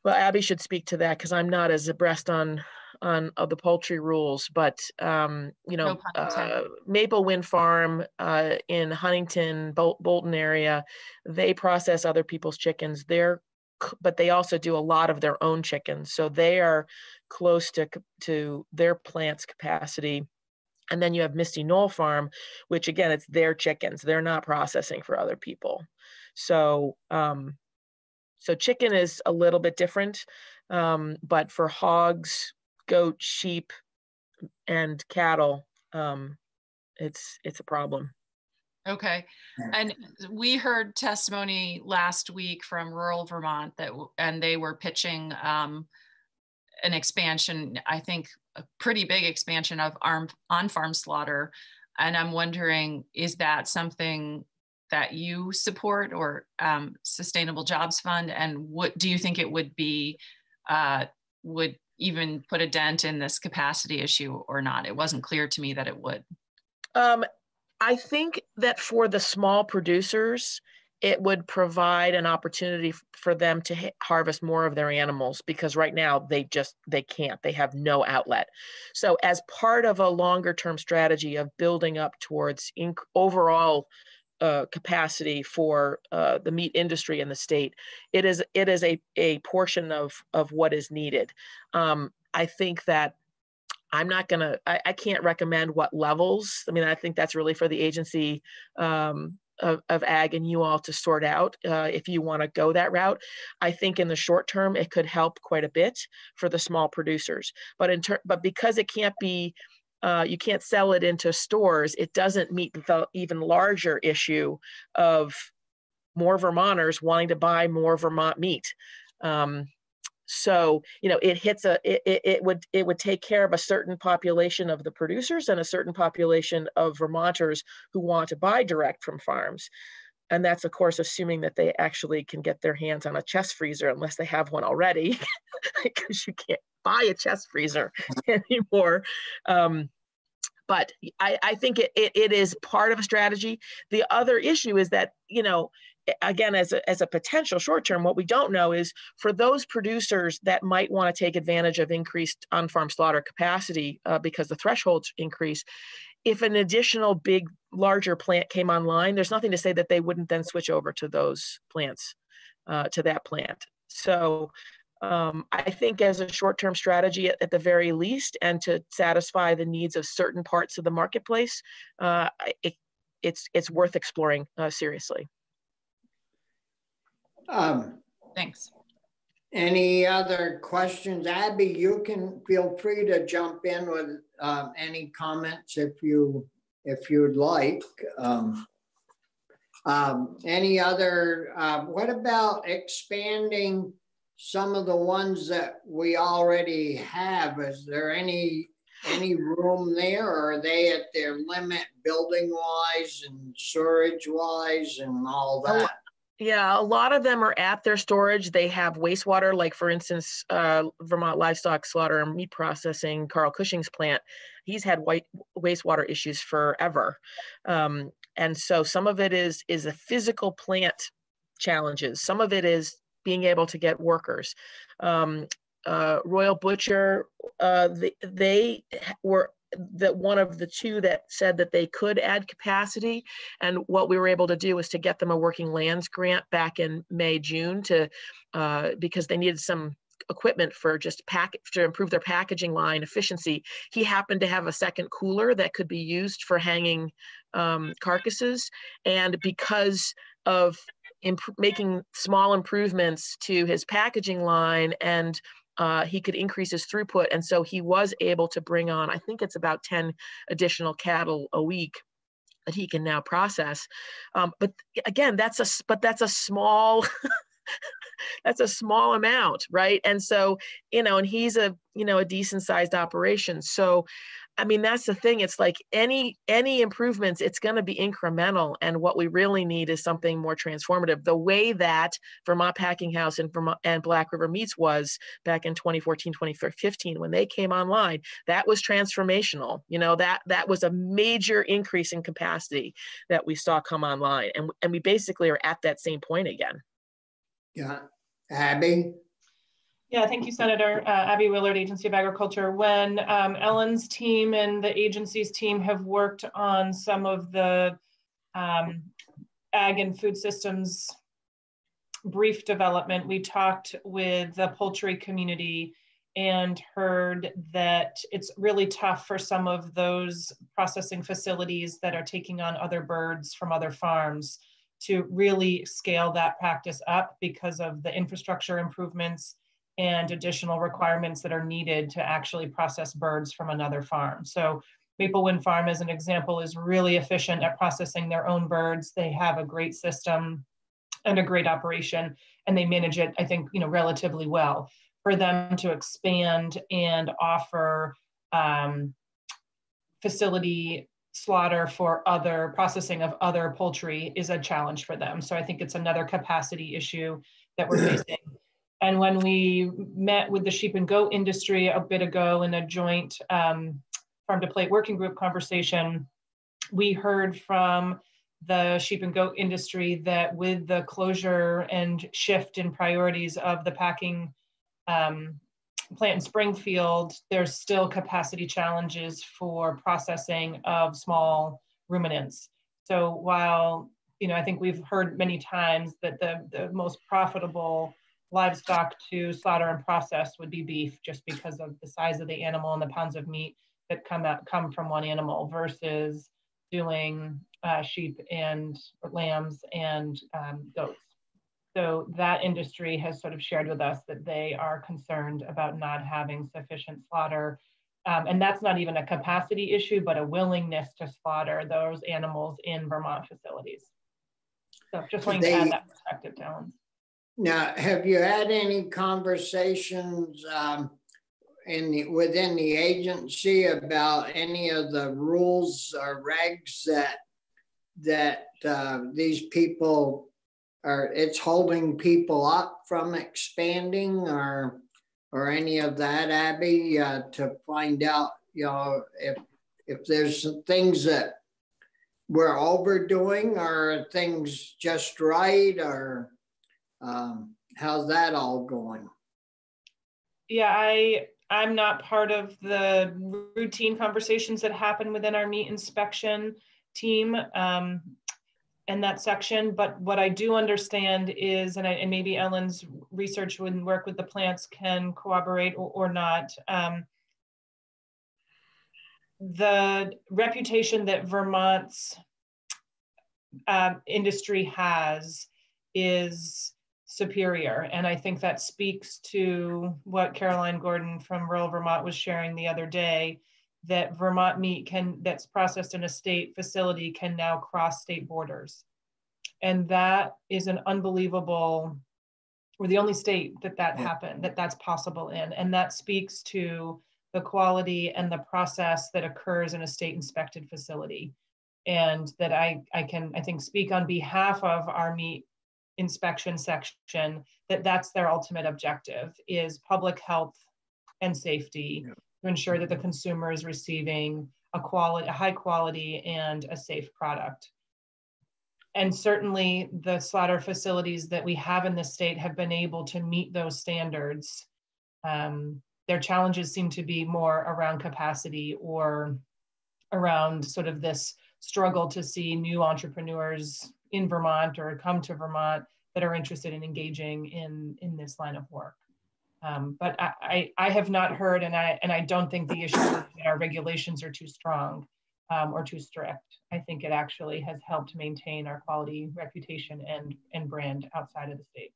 well abby should speak to that because i'm not as abreast on on of the poultry rules but um, you know No uh, maple wind farm uh, in huntington Bol- bolton area they process other people's chickens they're but they also do a lot of their own chickens so they are close to to their plant's capacity and then you have Misty Knoll Farm, which again, it's their chickens. They're not processing for other people. So, um, so chicken is a little bit different, um, but for hogs, goat, sheep, and cattle, um, it's it's a problem. Okay. And we heard testimony last week from rural Vermont that, and they were pitching um, an expansion, I think a pretty big expansion of arm, on-farm slaughter. And I'm wondering, is that something that you support or um, Sustainable Jobs Fund? And what do you think it would be, uh, would even put a dent in this capacity issue or not? It wasn't clear to me that it would. Um, I think that for the small producers, it would provide an opportunity for them to ha- harvest more of their animals because right now they just they can't they have no outlet so as part of a longer term strategy of building up towards overall uh, capacity for uh, the meat industry in the state it is it is a, a portion of of what is needed um, i think that i'm not going to I I, can't recommend what levels i mean i think that's really for the agency um, of, of ag and you all to sort out uh, if you want to go that route. I think in the short term it could help quite a bit for the small producers. But in ter- but because it can't be uh, you can't sell it into stores, it doesn't meet the even larger issue of more Vermonters wanting to buy more Vermont meat. Um, so you know it hits a it, it, it would it would take care of a certain population of the producers and a certain population of vermonters who want to buy direct from farms and that's of course assuming that they actually can get their hands on a chest freezer unless they have one already because you can't buy a chest freezer anymore um, but I, I think it, it, it is part of a strategy. The other issue is that, you know, again, as a, as a potential short term, what we don't know is for those producers that might want to take advantage of increased on farm slaughter capacity uh, because the thresholds increase, if an additional big, larger plant came online, there's nothing to say that they wouldn't then switch over to those plants, uh, to that plant. So um, I think as a short-term strategy at, at, the very least, and to satisfy the needs of certain parts of the marketplace, uh, it, it's it's worth exploring uh, seriously. Um, Thanks. Any other questions? Abby, you can feel free to jump in with um, any comments if you if you'd like. Um, um, any other? Uh, what about expanding? some of the ones that we already have, is there any any room there or are they at their limit building wise and storage wise and all that? Yeah, a lot of them are at their storage. They have wastewater, like for instance, uh, Vermont Livestock Slaughter and Meat Processing, Carl Cushing's plant. He's had white wastewater issues forever, um, and so some of it is is a physical plant challenges. Some of it is being able to get workers. Um, uh, Royal Butcher, uh, they, they were that one of the two that said that they could add capacity. And what we were able to do was to get them a working lands grant back in May, June to, uh, because they needed some equipment for just pack to improve their packaging line efficiency. He happened to have a second cooler that could be used for hanging um, carcasses. And because of making small improvements to his packaging line and uh, he could increase his throughput. And so he was able to bring on, I think it's about 10 additional cattle a week that he can now process. Um, but again, that's a, but that's a small, that's a small amount, right? And so, you know, and he's a, you know, a decent sized operation. So I mean, that's the thing. It's like any any improvements, it's going to be incremental. And what we really need is something more transformative. The way that Vermont Packing House and Vermont and Black River Meats was back in 2014, 2015, when they came online, that was transformational. You know, that that was a major increase in capacity that we saw come online. And, and we basically are at that same point again. Yeah. Abby? Yeah, thank you, Senator. Uh, Abby Willard, Agency of Agriculture. When um, Ellen's team and the agency's team have worked on some of the um, ag and food systems brief development, we talked with the poultry community and heard that it's really tough for some of those processing facilities that are taking on other birds from other farms to really scale that practice up because of the infrastructure improvements and additional requirements that are needed to actually process birds from another farm. So Maple Wind Farm, as an example, is really efficient at processing their own birds. They have a great system and a great operation, and they manage it, I think, you know, relatively well. For them to expand and offer um, facility slaughter for other processing of other poultry is a challenge for them. So I think it's another capacity issue that we're facing. And when we met with the sheep and goat industry a bit ago in a joint um, farm to plate working group conversation, we heard from the sheep and goat industry that with the closure and shift in priorities of the packing um, plant in Springfield, there's still capacity challenges for processing of small ruminants. So while you know, I think we've heard many times that the, the most profitable livestock to slaughter and process would be beef, just because of the size of the animal and the pounds of meat that come out come from one animal versus doing uh, sheep and lambs and um, goats. So that industry has sort of shared with us that they are concerned about not having sufficient slaughter. Um, and that's not even a capacity issue, but a willingness to slaughter those animals in Vermont facilities. So just wanting they, to add that perspective to Ellen. Now, have you had any conversations um, in the, within the agency about any of the rules or regs that that uh, these people are? It's holding people up from expanding, or or any of that, Abby, uh, to find out, you know, if if there's things that we're overdoing, or things just right, or um, how's that all going? Yeah, I I'm not part of the routine conversations that happen within our meat inspection team um, in that section. But what I do understand is, and, I, and maybe Ellen's research and work with the plants can corroborate or, or not. Um, the reputation that Vermont's uh, industry has is superior. And I think that speaks to what Caroline Gordon from rural Vermont was sharing the other day, that Vermont meat can that's processed in a state facility can now cross state borders. And that is an unbelievable, we're the only state that that yeah. happened, that that's possible in. And that speaks to the quality and the process that occurs in a state inspected facility. And that I, I can, I think, speak on behalf of our meat inspection section that that's their ultimate objective is public health and safety yeah. To ensure that the consumer is receiving a quality a high quality and a safe product. And certainly the slaughter facilities that we have in the state have been able to meet those standards. Um, their challenges seem to be more around capacity or around sort of this struggle to see new entrepreneurs in Vermont or come to Vermont that are interested in engaging in, in this line of work. Um, but I, I, I, have not heard, and I, and I don't think the issue is that our regulations are too strong um, or too strict. I think it actually has helped maintain our quality reputation and, and brand outside of the state.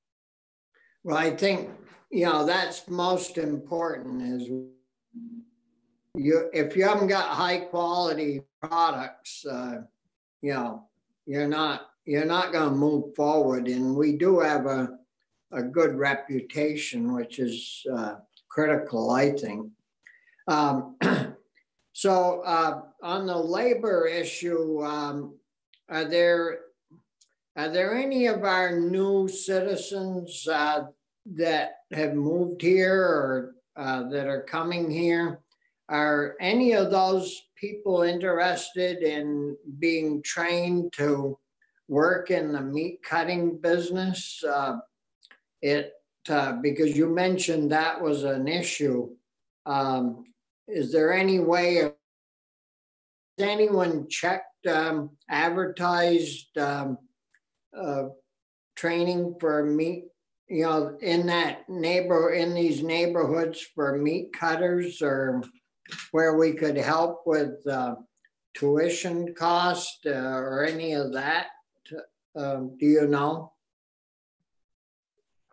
Well, I think, you know, that's most important is you, if you haven't got high quality products, uh, you know, you're not you're not going to move forward. And we do have a, a good reputation, which is uh, critical, I think. Um, so uh, on the labor issue, um, are there are there any of our new citizens uh, that have moved here or uh, that are coming here? Are any of those people interested in being trained to work in the meat cutting business? It uh, because you mentioned that was an issue. Um, is there any way of has anyone checked um, advertised um, uh, training for meat you know in that neighbor in these neighborhoods for meat cutters or where we could help with uh, tuition cost uh, or any of that? Um, do you know?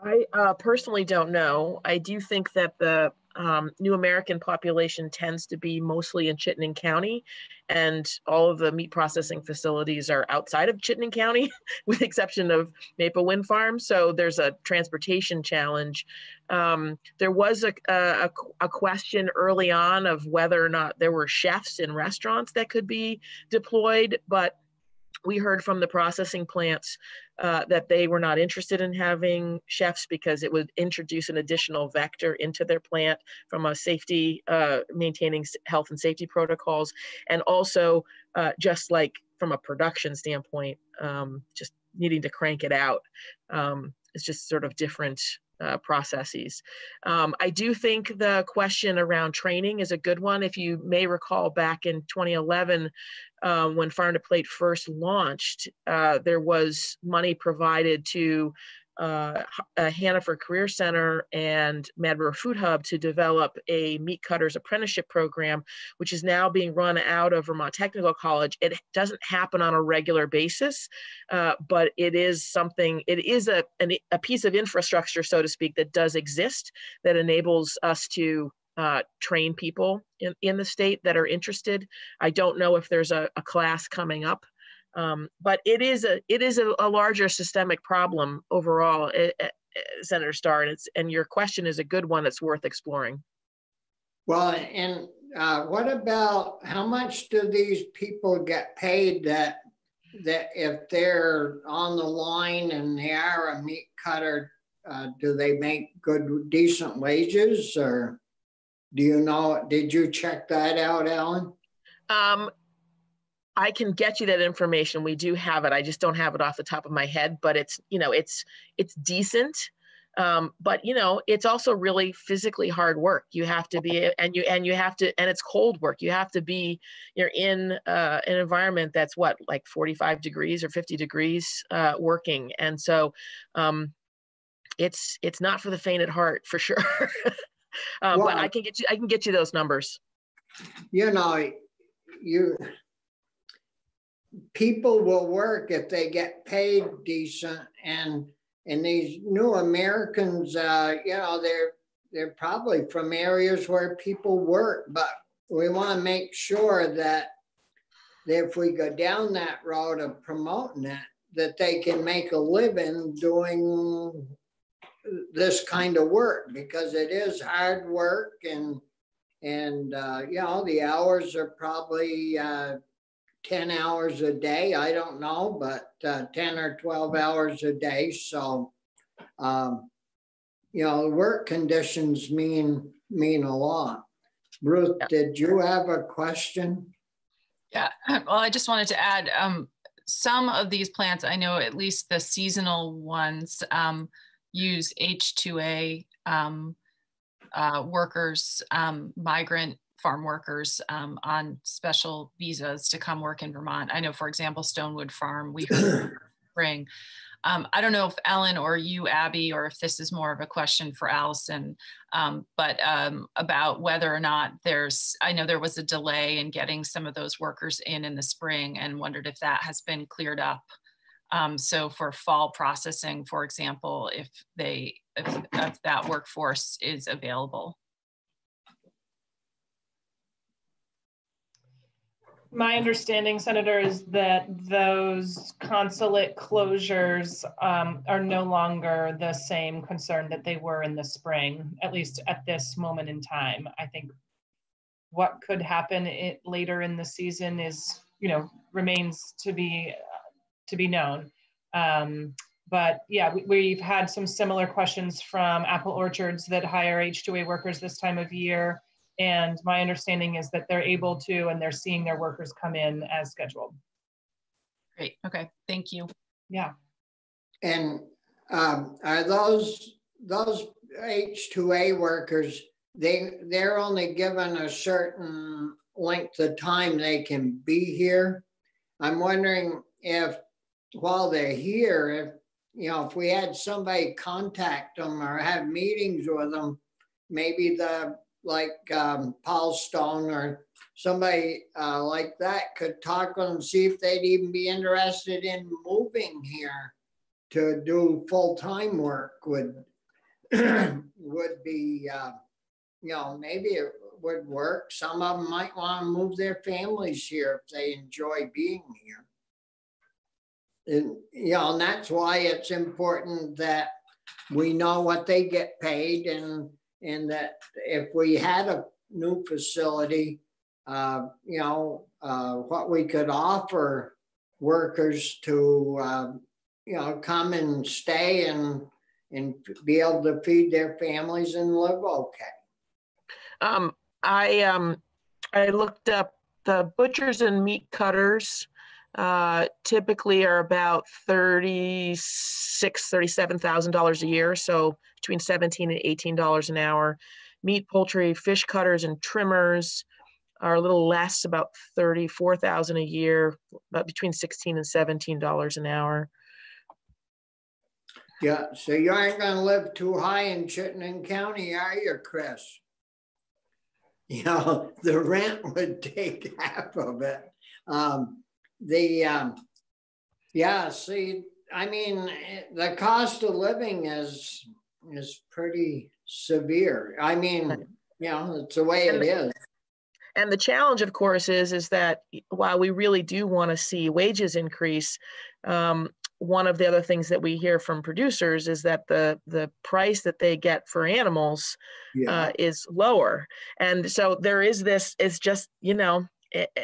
I uh, personally don't know. I do think that the um, New American population tends to be mostly in Chittenden County, and all of the meat processing facilities are outside of Chittenden County, with the exception of Maple Wind Farm. So there's a transportation challenge. Um, there was a, a, a question early on of whether or not there were chefs in restaurants that could be deployed, but we heard from the processing plants uh, that they were not interested in having chefs because it would introduce an additional vector into their plant from a safety, uh, maintaining health and safety protocols, and also uh, just like from a production standpoint, um, just needing to crank it out. Um, it's just sort of different uh, processes. Um, I do think the question around training is a good one. If you may recall back in 2011, um, when Farm to Plate first launched, uh, there was money provided to uh, Hannaford Career Center and Mad River Food Hub to develop a meat cutters apprenticeship program, which is now being run out of Vermont Technical College. It doesn't happen on a regular basis, uh, but it is something, it is a, an, a piece of infrastructure, so to speak, that does exist that enables us to uh, train people in, in the state that are interested. I don't know if there's a, a class coming up um, but it is a it is a, a larger systemic problem overall, it, eh, it, eh, Senator Starr, and it's and your question is a good one that's worth exploring. Well, and uh, what about how much do these people get paid that that if they're on the line and they are a meat cutter, uh, do they make good decent wages or do you know? Did you check that out, Alan? Um, I can get you that information. We do have it. I just don't have it off the top of my head, but it's, you know, it's it's decent. Um, but you know, it's also really physically hard work. You have to be and you and you have to and it's cold work. You have to be you're in uh, an environment that's what like 45 degrees or 50 degrees uh, working. And so um, it's it's not for the faint at heart for sure. um, well, but I can get you I can get you those numbers. You know, you people will work if they get paid decent. And and these new Americans, uh, you know, they're they're probably from areas where people work, but we want to make sure that, if we go down that road of promoting it, that they can make a living doing this kind of work because it is hard work and and uh, you know the hours are probably uh, 10 hours a day. I don't know, but uh, 10 or 12 hours a day. So, um, you know, work conditions mean mean a lot. Ruth, yeah. did you have a question? Yeah, well, I just wanted to add um, some of these plants, I know at least the seasonal ones um, use H2A um, uh, workers, um, migrant farm workers um, on special visas to come work in Vermont. I know, for example, Stonewood Farm, we heard spring. Um, I don't know if Ellen or you, Abby, or if this is more of a question for Allison, um, but um, about whether or not there's, I know there was a delay in getting some of those workers in in the spring and wondered if that has been cleared up. Um, so for fall processing, for example, if they, if, if that workforce is available. My understanding, Senator, is that those consulate closures um, are no longer the same concern that they were in the spring, at least at this moment in time. I think what could happen it, later in the season is, you know, remains to be to be known. Um, but yeah, we, have had some similar questions from apple orchards that hire H2A workers this time of year. And my understanding is that they're able to, and they're seeing their workers come in as scheduled. Great. Okay. Thank you. Yeah. And um, are those those H2A workers? They they're only given a certain length of time they can be here. I'm wondering if while they're here, if you know, if we had somebody contact them or have meetings with them, maybe the like um, Paul Stone or somebody uh, like that could talk with them, see if they'd even be interested in moving here to do full time work. Would would be, uh, you know, maybe it would work. Some of them might want to move their families here if they enjoy being here. And, you know, and that's why it's important that we know what they get paid and and that if we had a new facility, uh, you know, uh, what we could offer workers to, uh, you know, come and stay and and be able to feed their families and live okay. Um, I um, I looked up the butchers and meat cutters uh, typically are about thirty-six, thirty-seven thousand dollars a year, so between seventeen and eighteen dollars an hour. Meat, poultry, fish cutters, and trimmers are a little less, about thirty-four thousand a year, about between sixteen and seventeen dollars an hour. Yeah, so you aren't going to live too high in Chittenden County, are you, Chris? You know, the rent would take half of it. Um, the um, yeah, see, I mean, the cost of living is is pretty severe. I mean, you know, it's the way it is. And the challenge, of course, is is that while we really do want to see wages increase, um, one of the other things that we hear from producers is that the the price that they get for animals yeah. uh, is lower, and so there is this. It's just you know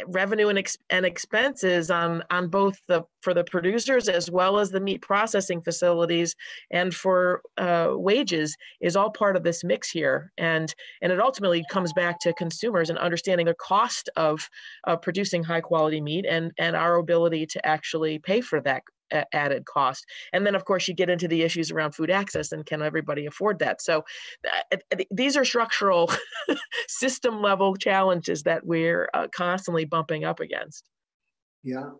revenue and, ex- and expenses on on both the for the producers as well as the meat processing facilities and for uh, wages is all part of this mix here. And and it ultimately comes back to consumers and understanding the cost of uh, producing high quality meat and and our ability to actually pay for that added cost. And then, of course, you get into the issues around food access and can everybody afford that? So uh, these are structural system level challenges that we're uh, constantly bumping up against. Yeah.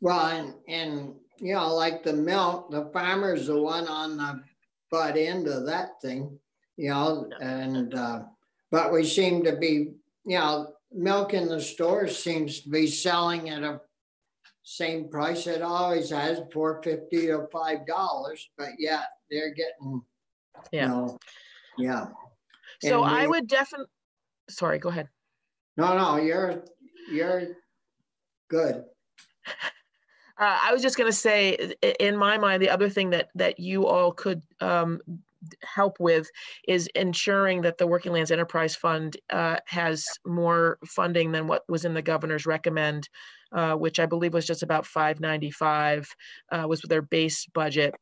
Well, and, and, you know, like the milk, the farmer's the one on the butt end of that thing, you know, and, uh, but we seem to be, you know, milk in the stores seems to be selling at a same price it always has, four fifty to five dollars, but yeah, they're getting, yeah, you know, yeah. So I would definitely. Sorry, go ahead. No, no, you're you're good. Uh, I was just going to say, in my mind, the other thing that that you all could um, help with is ensuring that the Working Lands Enterprise Fund uh, has more funding than what was in the governor's recommend uh, which I believe was just about 595, uh, was their base budget.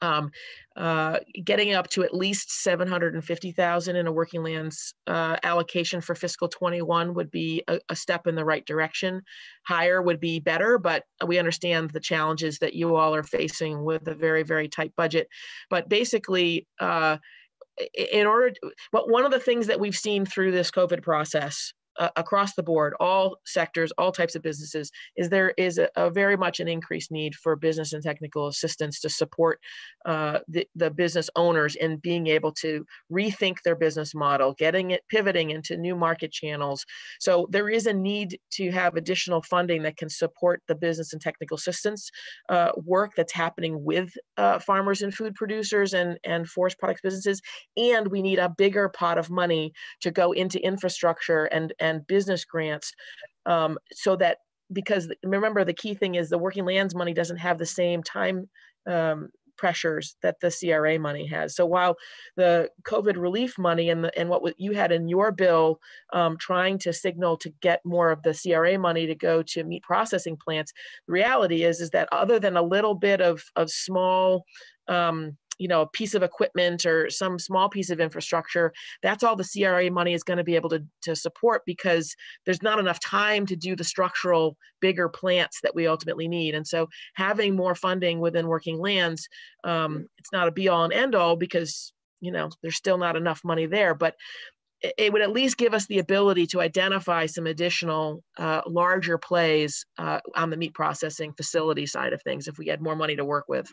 Um, uh, getting up to at least 750,000 in a working lands uh, allocation for fiscal 21 would be a, a, step in the right direction. Higher would be better, but we understand the challenges that you all are facing with a very, very tight budget. But basically, uh, in order, to, but one of the things that we've seen through this COVID process uh, across the board, all sectors, all types of businesses, is there is a, a, very much an increased need for business and technical assistance to support uh, the, the business owners in being able to rethink their business model, getting it pivoting into new market channels. So there is a need to have additional funding that can support the business and technical assistance uh, work that's happening with uh, farmers and food producers and, and forest products businesses. And we need a bigger pot of money to go into infrastructure and and business grants um, so that because remember the key thing is the working lands money doesn't have the same time um, pressures that the CRA money has. So while the COVID relief money and the, and what you had in your bill um, trying to signal to get more of the CRA money to go to meat processing plants, the reality is is that other than a little bit of of small um, you know a piece of equipment or some small piece of infrastructure that's all the cra money is going to be able to, to support because there's not enough time to do the structural bigger plants that we ultimately need and so having more funding within working lands um, it's not a be all and end all because you know there's still not enough money there but it would at least give us the ability to identify some additional uh, larger plays uh, on the meat processing facility side of things if we had more money to work with.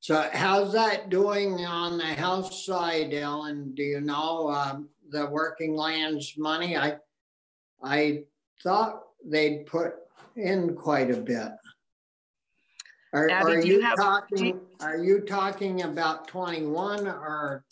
So how's that doing on the health side, Ellen? Do you know um, the working lands money? I I thought they'd put in quite a bit. Are, Abby, are you, you have- talking? you- Are you talking about twenty one or?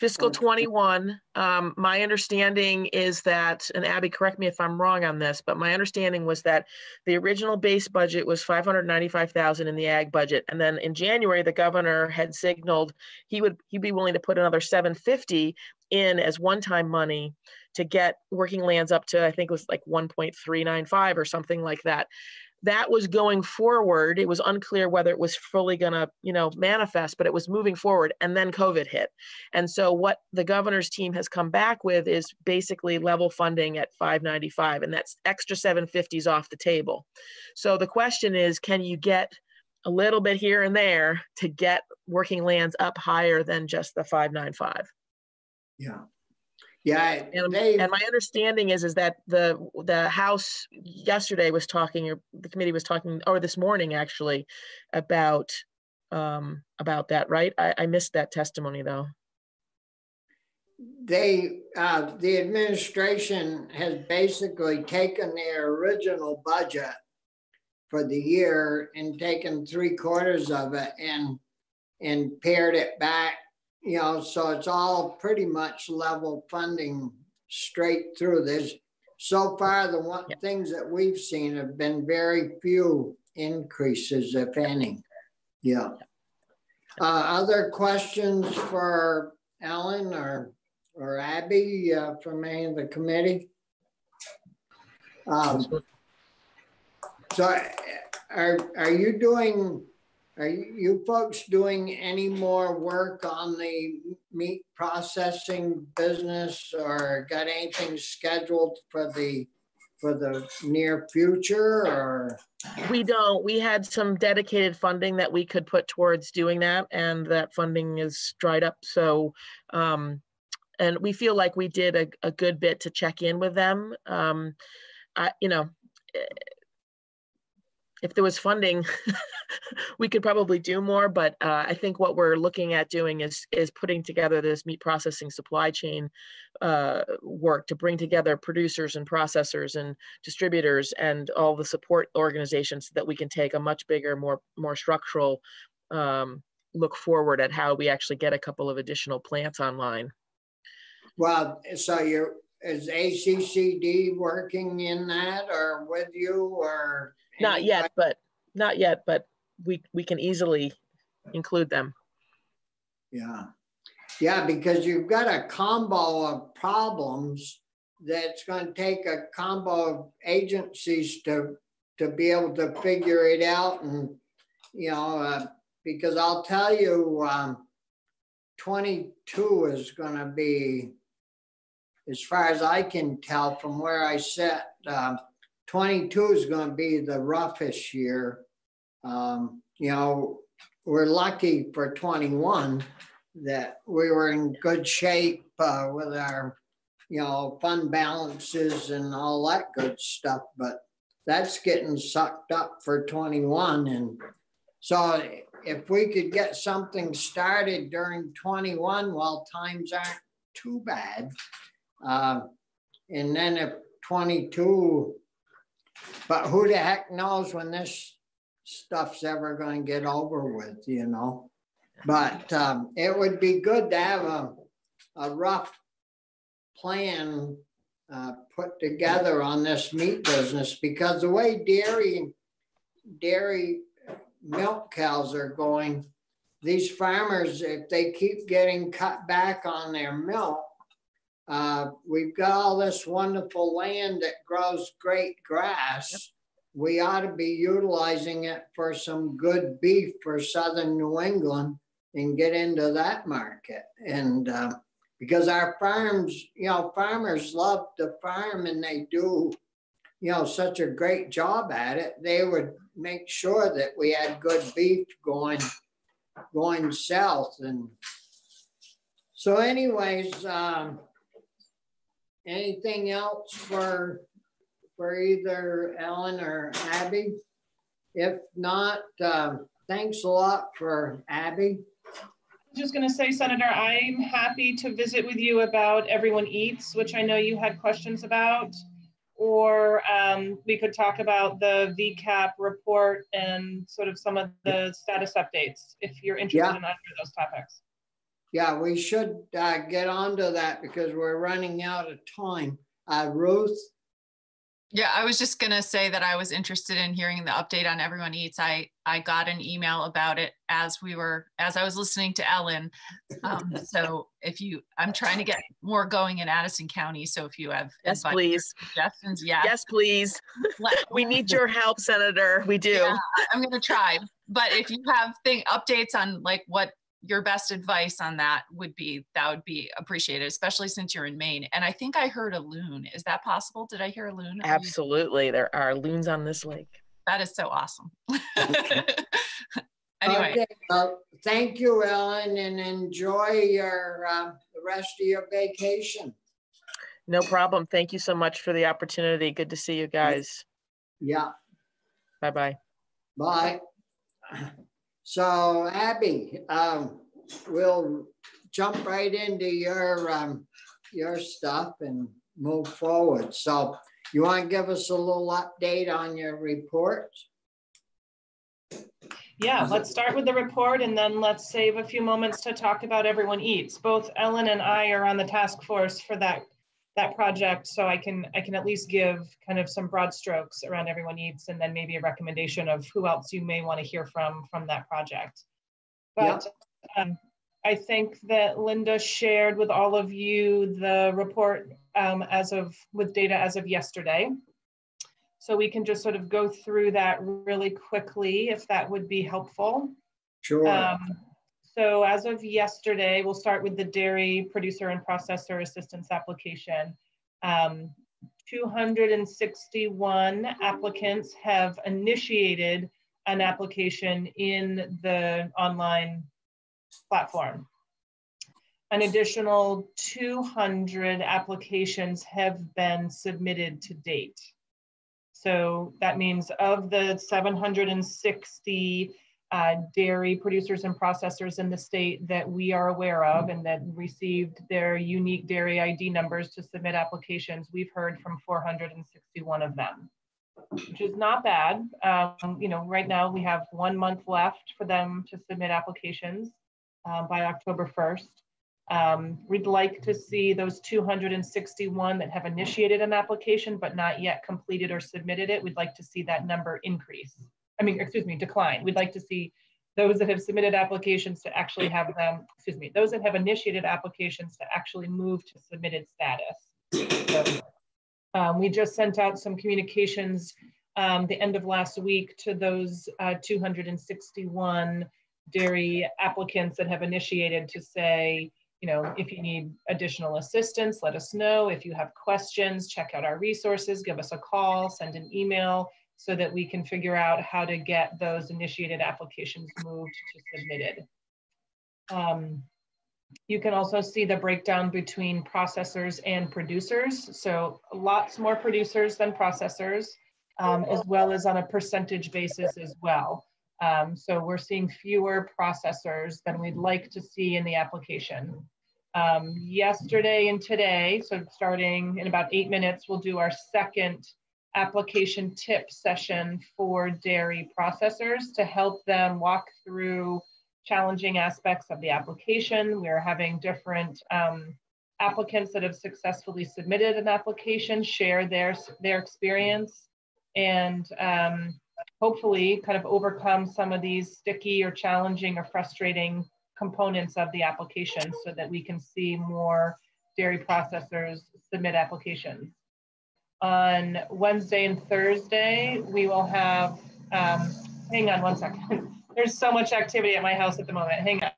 Fiscal 21, um, my understanding is that, and Abby, correct me if I'm wrong on this, but my understanding was that the original base budget was 595,000 in the ag budget. And then in January, the governor had signaled he would, he'd be willing to put another 750 in as one-time money to get working lands up to, I think it was like 1.395 or something like that that was going forward. It was unclear whether it was fully going to, you know, manifest, but it was moving forward. And then COVID hit. And so what the governor's team has come back with is basically level funding at 595, and that's extra 750s off the table. So the question is, can you get a little bit here and there to get working lands up higher than just the 595? Yeah. Yeah, And, they, and my understanding is is that the the House yesterday was talking, or the committee was talking, or this morning actually, about um, about that. Right? I, I missed that testimony though. they, uh, the administration has basically taken their original budget for the year and taken three quarters of it and, and pared it back, you know, so it's all pretty much level funding straight through. There's, so far, the one, Yeah. things that we've seen have been very few increases, if any. Yeah. Uh, other questions for Ellen or, or Abby uh, from any of the committee? Um, so are, are you doing, are you folks doing any more work on the meat processing business or got anything scheduled for the, for the near future or? We don't. We had some dedicated funding that we could put towards doing that, and that funding is dried up. So, um, and we feel like we did a, a good bit to check in with them. Um, I, you know, if there was funding, we could probably do more. But uh, I think what we're looking at doing is is putting together this meat processing supply chain uh, work to bring together producers and processors and distributors and all the support organizations so that we can take a much bigger, more more structural um, look forward at how we actually get a couple of additional plants online. Well, so you're, is ACCD working in that or with you or? Not yet, but not yet, but we we can easily include them. Yeah. Yeah, because you've got a combo of problems that's going to take a combo of agencies to to be able to figure it out and you know uh, because I'll tell you um, 22 is going to be as far as I can tell from where I sit um, 22 is going to be the roughest year um, you know we're lucky for 21 that we were in good shape uh, with our, you know, fund balances and all that good stuff. But that's getting sucked up for 21. And so if we could get something started during 21 while times aren't too bad, uh, and then if 22, but who the heck knows when this stuff's ever going to get over with, you know? But um, it would be good to have a, a rough plan uh, put together on this meat business because the way dairy dairy milk cows are going, these farmers, if they keep getting cut back on their milk, uh, we've got all this wonderful land that grows great grass. We ought to be utilizing it for some good beef for southern New England and get into that market. And uh, because our farms, you know, farmers love to farm and they do, you know, such a great job at it. They would make sure that we had good beef going going south and so anyways um anything else for for either ellen or abby if not um, thanks a lot for abby just going to say senator i'm happy to visit with you about everyone eats which i know you had questions about or um, we could talk about the VCAP report and sort of some of the status updates if you're interested yeah. in either of those topics. Yeah, we should uh, get onto that because we're running out of time. Uh, Ruth, yeah, I was just going to say that I was interested in hearing the update on Everyone Eats. I, I got an email about it as we were, as I was listening to Ellen. Um, so if you, I'm trying to get more going in Addison County. So if you have yes, please suggestions, yes, yes, please. we need your help, Senator. We do. Yeah, I'm going to try. But if you have thing updates on like what your best advice on that would be that would be appreciated especially since you're in maine and i think i heard a loon. Is that possible? Did i hear a loon? Absolutely there are loons on this lake. That is so awesome. Anyway. Okay, well, thank you ellen and enjoy your uh, the rest of your vacation. No problem. Thank you so much for the opportunity. Good to see you guys. Yeah. Bye-bye. Bye so Abby, um, we'll jump right into your um, your stuff and move forward. So you want to give us a little update on your report? Yeah, let's start with the report and then let's save a few moments to talk about Everyone Eats. Both Ellen and I are on the task force for that that project so I can I can at least give kind of some broad strokes around everyone eats and then maybe a recommendation of who else you may want to hear from from that project. But yeah. um, I think that Linda shared with all of you the report um, as of with data as of yesterday. So we can just sort of go through that really quickly if that would be helpful. Sure. Um, so as of yesterday, we'll start with the dairy producer and processor assistance application. Um, 261 applicants have initiated an application in the online platform. An additional 200 applications have been submitted to date. So that means of the 760 uh, dairy producers and processors in the state that we are aware of and that received their unique dairy ID numbers to submit applications. We've heard from 461 of them, which is not bad. Um, you know, right now we have one month left for them to submit applications um, by October 1st. Um, we'd like to see those 261 that have initiated an application but not yet completed or submitted it. We'd like to see that number increase. I mean, excuse me, decline. We'd like to see those that have submitted applications to actually have them, excuse me, those that have initiated applications to actually move to submitted status. So, um, we just sent out some communications um, the end of last week to those uh, 261 dairy applicants that have initiated to say, you know, if you need additional assistance, let us know. If you have questions, check out our resources, give us a call, send an email so that we can figure out how to get those initiated applications moved to submitted. Um, you can also see the breakdown between processors and producers. So lots more producers than processors, um, as well as on a percentage basis as well. Um, so we're seeing fewer processors than we'd like to see in the application. Um, yesterday and today, so starting in about eight minutes, we'll do our second application tip session for dairy processors to help them walk through challenging aspects of the application. We're having different um, applicants that have successfully submitted an application share their, their experience and um, hopefully kind of overcome some of these sticky or challenging or frustrating components of the application so that we can see more dairy processors submit applications. On Wednesday and Thursday, we will have, um, hang on one second. There's so much activity at my house at the moment. Hang on.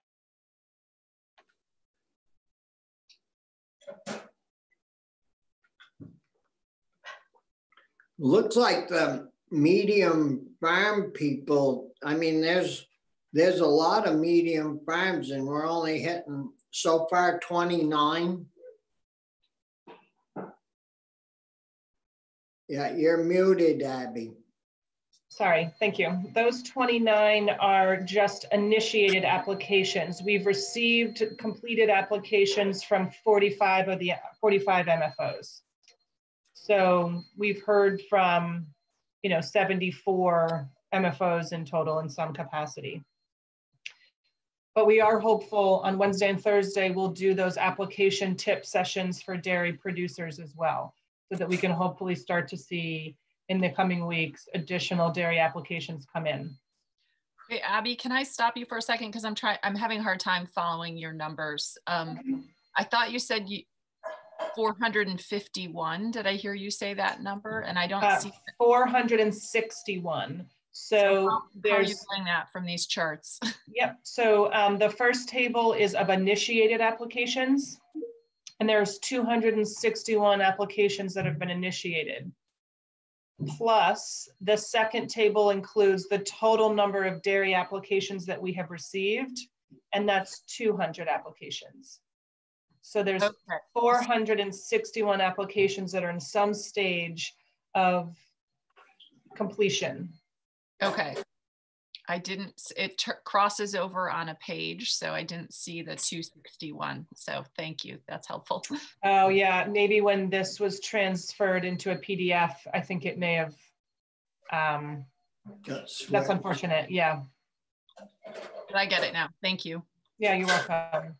Looks like the medium farm people, I mean, there's, there's a lot of medium farms and we're only hitting so far 29. Yeah, you're muted, Abby. Sorry, thank you. Those 29 are just initiated applications. We've received completed applications from 45 of the 45 MFOs. So we've heard from, you know, 74 MFOs in total in some capacity. But we are hopeful on Wednesday and Thursday, we'll do those application tip sessions for dairy producers as well, so that we can hopefully start to see in the coming weeks, additional dairy applications come in. Okay, Abby, can I stop you for a second? Because I'm trying, I'm having a hard time following your numbers. Um, I thought you said you 451. Did I hear you say that number? And I don't Uh, see. 461. So, So how, how are you there's, that from these charts? yep. So um, the first table is of initiated applications. And there's 261 applications that have been initiated. Plus, the second table includes the total number of dairy applications that we have received, and that's 200 applications. So there's Okay. 461 applications that are in some stage of completion. Okay. I didn't, it tur- crosses over on a page, so I didn't see the 261. So thank you. That's helpful. Oh, yeah, maybe when this was transferred into a PDF, I think it may have, um, That's that's right. unfortunate, yeah. But I get it now. Thank you. Yeah, you're welcome.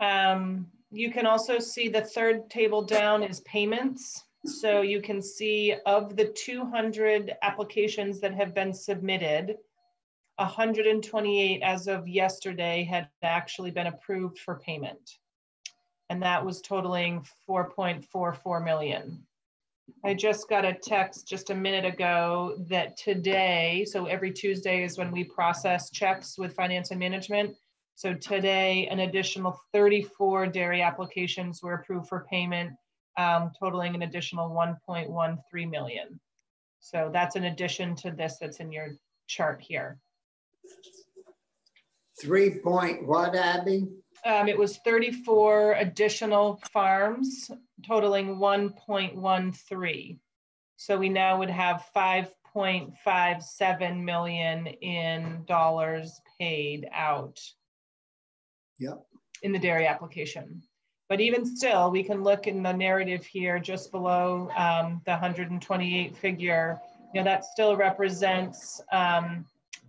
Um, you can also see the third table down is payments. So you can see of the 200 applications that have been submitted, 128 as of yesterday had actually been approved for payment. And that was totaling 4.44 million. I just got a text just a minute ago that today, so every Tuesday is when we process checks with finance and management. So today, an additional 34 dairy applications were approved for payment, um, totaling an additional 1.13 million. So that's an addition to this that's in your chart here. Three point what, Abby? Um, it was 34 additional farms totaling 1.13. So we now would have 5.57 million in dollars paid out. Yep. In the dairy application. But even still, we can look in the narrative here just below um, the 128 figure. You know, that still represents um,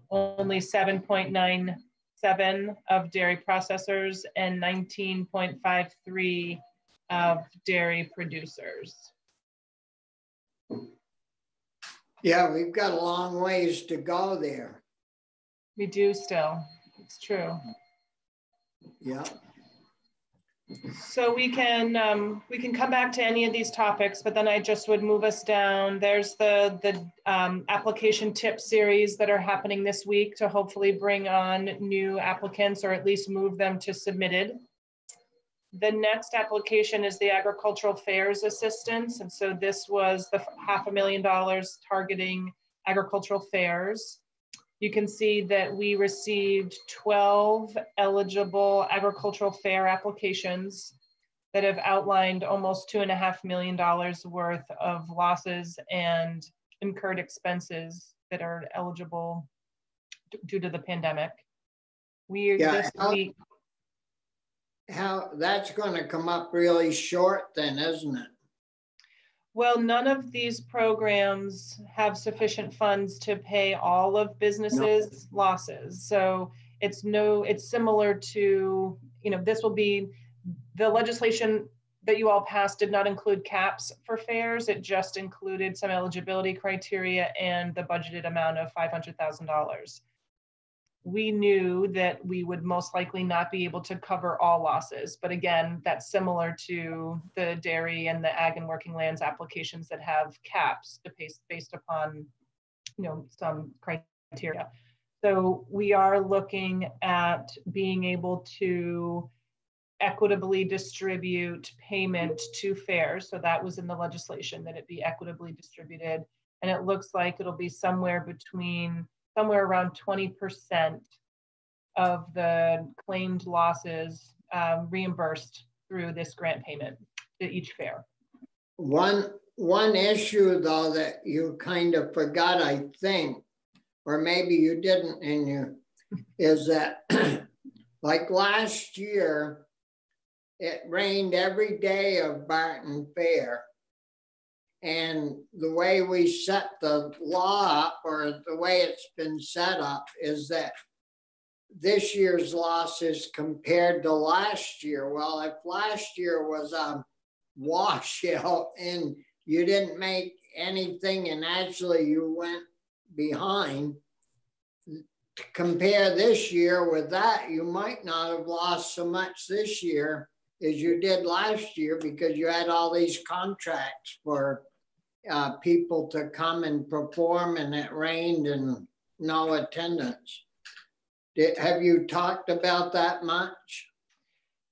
only 7.97 of dairy processors and 19.53 of dairy producers. Yeah, we've got a long ways to go there. We do still, it's true. Yeah. So we can um, we can come back to any of these topics, but then I just would move us down. There's the the um, application tip series that are happening this week to hopefully bring on new applicants or at least move them to submitted. The next application is the agricultural fairs assistance, and so this was the half a million dollars targeting agricultural fairs. You can see that we received 12 eligible agricultural fair applications that have outlined almost two and a half million dollars worth of losses and incurred expenses that are eligible due to the pandemic. We Yeah, this how- week, How, that's gonna come up really short then, isn't it? Well, none of these programs have sufficient funds to pay all of businesses' losses. So it's no, it's similar to, you know, this will be the legislation that you all passed did not include caps for fairs. It just included some eligibility criteria and the budgeted amount of $500,000. We knew that we would most likely not be able to cover all losses. But again, that's similar to the dairy and the ag and working lands applications that have caps based based upon you know, some criteria. So we are looking at being able to equitably distribute payment to fairs. So that was in the legislation that it be equitably distributed. And it looks like it'll be somewhere between, somewhere around 20% of the claimed losses um, reimbursed through this grant payment to each fair. One, one issue though that you kind of forgot, I think, or maybe you didn't in you, is that like last year, it rained every day of Barton Fair. And the way we set the law up, or the way it's been set up, is that this year's losses compared to last year. Well, if last year was a washout and you didn't make anything and actually you went behind, compare this year with that, you might not have lost so much this year as you did last year because you had all these contracts for uh, people to come and perform and it rained and no attendance. Did, have you talked about that much?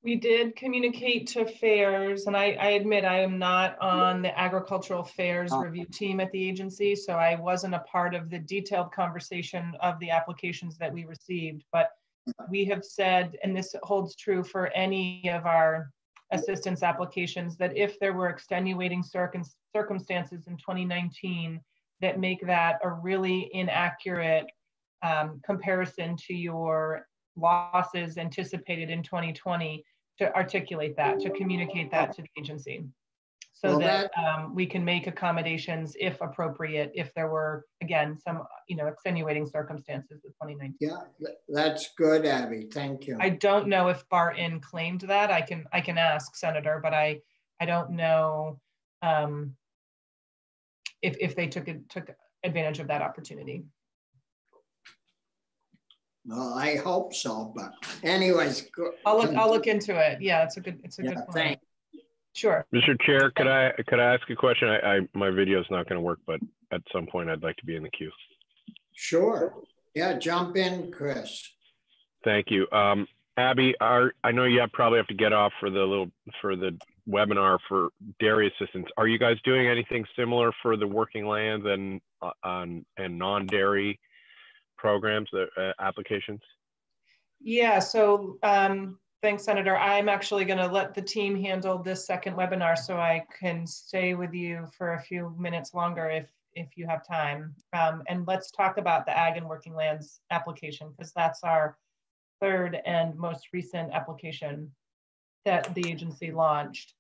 We did communicate to fairs, and I, I, admit I am not on the agricultural fairs oh. review team at the agency, so I wasn't a part of the detailed conversation of the applications that we received. But we have said, and this holds true for any of our assistance applications, that if there were extenuating circum circumstances in 2019 that make that a really inaccurate um, comparison to your losses anticipated in 2020, to articulate that, to communicate that to the agency so well, that, that um, we can make accommodations if appropriate, if there were, again, some, you know, extenuating circumstances with 2019. Yeah, that's good, Abby. Thank you. I don't know if Barton claimed that. I can, I can ask Senator, but I, I don't know um, if, if they took, it took advantage of that opportunity. Well, I hope so, but anyways. I'll look, I'll look into it. Yeah, it's a good, it's a yeah, good point. Thanks. Sure. Mr. Chair, could I could I ask a question? I, I my video is not going to work, but at some point I'd like to be in the queue. Sure. Yeah, jump in, Chris. Thank you. Um, Abby, our, I know you have probably have to get off for the little for the webinar for dairy assistance. Are you guys doing anything similar for the working lands and uh, on and non-dairy programs, the uh, applications? Yeah. So um, Thanks, Senator. I'm actually going to let the team handle this second webinar so I can stay with you for a few minutes longer if, if you have time. Um, and let's talk about the Ag and Working Lands application because that's our third and most recent application that the agency launched.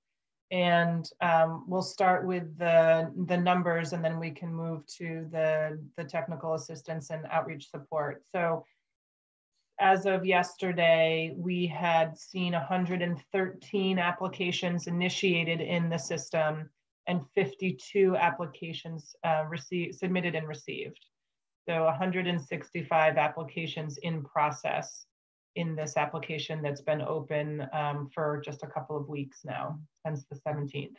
And um, we'll start with the, the numbers and then we can move to the, the technical assistance and outreach support. So as of yesterday, we had seen 113 applications initiated in the system and 52 applications uh, received, submitted and received. So 165 applications in process in this application that's been open um, for just a couple of weeks now, since the 17th.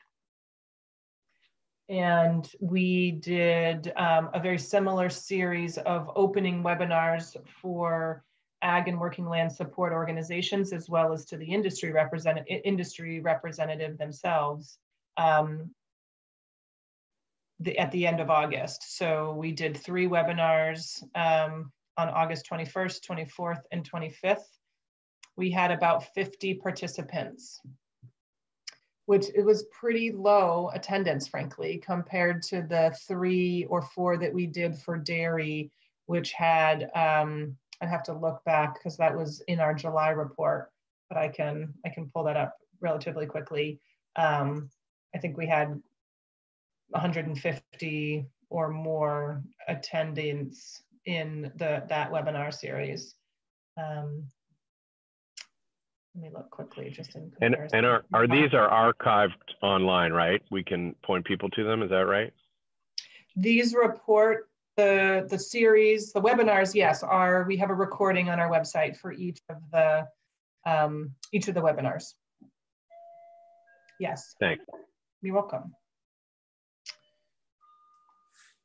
And we did um, a very similar series of opening webinars for ag and working land support organizations as well as to the industry representative industry representative themselves um, the, at the end of August. So we did three webinars um, on August 21st, 24th, and 25th. We had about 50 participants, which it was pretty low attendance, frankly, compared to the three or four that we did for dairy, which had um, I'd have to look back because that was in our July report, but I can I can pull that up relatively quickly. Um, I think we had 150 or more attendings in the that webinar series. Um, let me look quickly just in And and are are these are archived online, right? We can point people to them. Is that right? These report the the series, the webinars, yes, are we have a recording on our website for each of the um, each of the webinars. Yes. Thanks. You're welcome.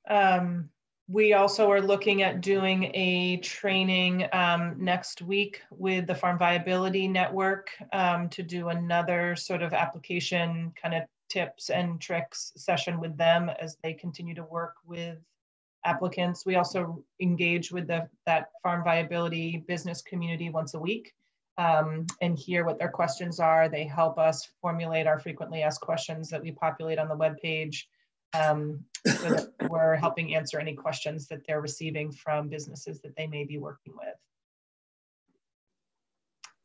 Um, we also are looking at doing a training um, next week with the Farm Viability Network um, to do another sort of application kind of tips and tricks session with them as they continue to work with applicants. We also engage with the, that farm viability business community once a week um, and hear what their questions are. They help us formulate our frequently asked questions that we populate on the webpage um, so we're helping answer any questions that they're receiving from businesses that they may be working with.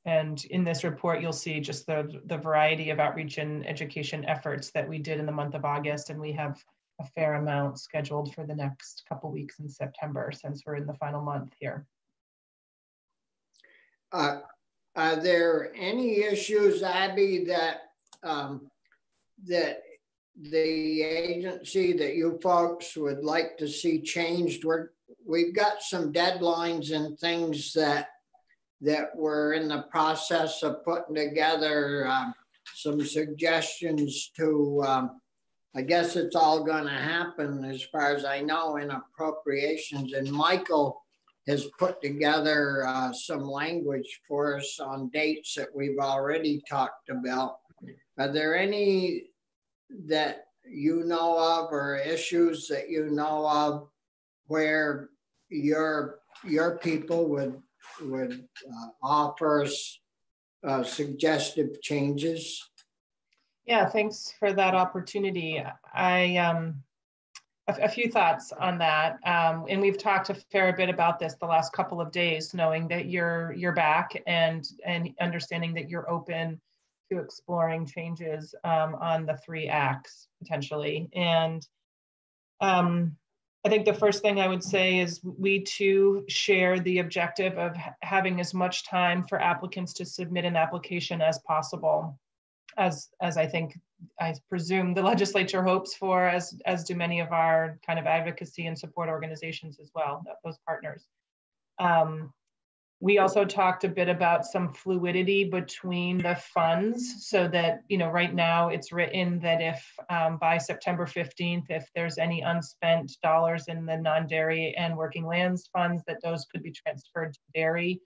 And in this report, you'll see just the, the variety of outreach and education efforts that we did in the month of August. And we have a fair amount scheduled for the next couple weeks in September since we're in the final month here. Uh, are there any issues, Abby, that um, that the agency that you folks would like to see changed? We're, we've got some deadlines and things that that we're in the process of putting together um, some suggestions to, um, I guess it's all going to happen as far as I know in appropriations. And Michael has put together uh, some language for us on dates that we've already talked about. Are there any that you know of or issues that you know of where your your people would would uh, offer uh, suggestive changes? Yeah, thanks for that opportunity. I um, a, a few thoughts on that, um, and we've talked a fair bit about this the last couple of days, knowing that you're you're back and and understanding that you're open to exploring changes um, on the three acts potentially. And um, I think the first thing I would say is we too share the objective of having as much time for applicants to submit an application as possible, as as I think I presume the legislature hopes for, as as do many of our kind of advocacy and support organizations as well, those partners. Um, we also talked a bit about some fluidity between the funds so that, you know, right now it's written that if um, by September 15th, if there's any unspent dollars in the non-dairy and working lands funds, that those could be transferred to dairy.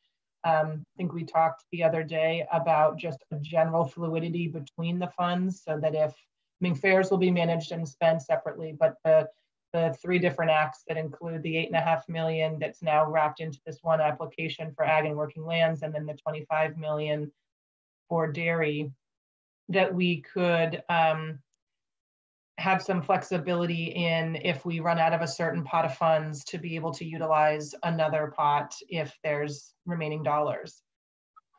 Um, I think we talked the other day about just a general fluidity between the funds so that if, I mean, FAIRS will be managed and spent separately, but the the three different acts that include the eight and a half million that's now wrapped into this one application for ag and working lands, and then the 25 million for dairy, that we could um, have some flexibility in if we run out of a certain pot of funds to be able to utilize another pot if there's remaining dollars.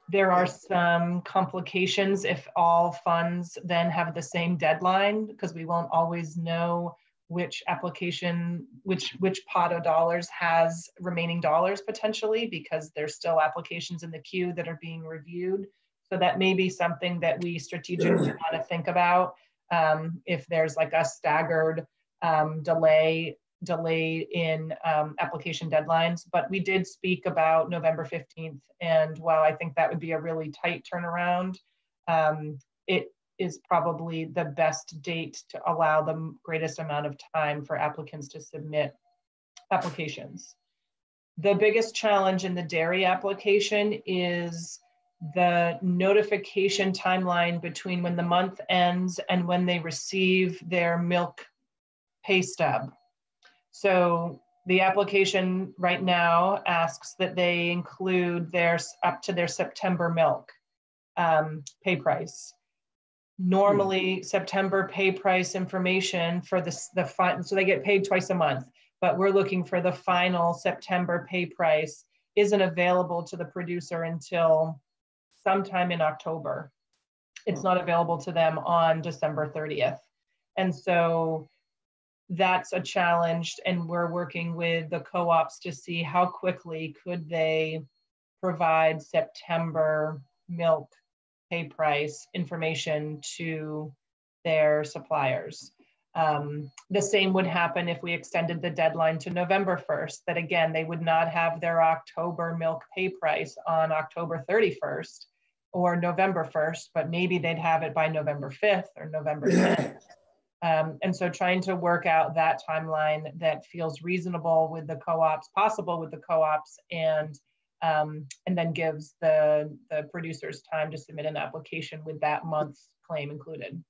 There are some complications if all funds then have the same deadline because we won't always know which application, which which pot of dollars has remaining dollars potentially because there's still applications in the queue that are being reviewed. So that may be something that we strategically want to think about um, if there's like a staggered um, delay delay in um, application deadlines. But we did speak about November 15th, and while I think that would be a really tight turnaround, um, it is probably the best date to allow the greatest amount of time for applicants to submit applications. The biggest challenge in the dairy application is the notification timeline between when the month ends and when they receive their milk pay stub. So the application right now asks that they include their up to their September milk um, pay price normally September pay price information for the, the fund. So they get paid twice a month, but we're looking for the final September pay price isn't available to the producer until sometime in October. It's not available to them on December 30th. And so that's a challenge and we're working with the co-ops to see how quickly could they provide September milk pay price information to their suppliers. Um, the same would happen if we extended the deadline to November 1st, that again, they would not have their October milk pay price on October 31st or November 1st, but maybe they'd have it by November 5th or November 10th. Um, and so trying to work out that timeline that feels reasonable with the co-ops, possible with the co-ops, and um, and then gives the, the producers time to submit an application with that month's claim included.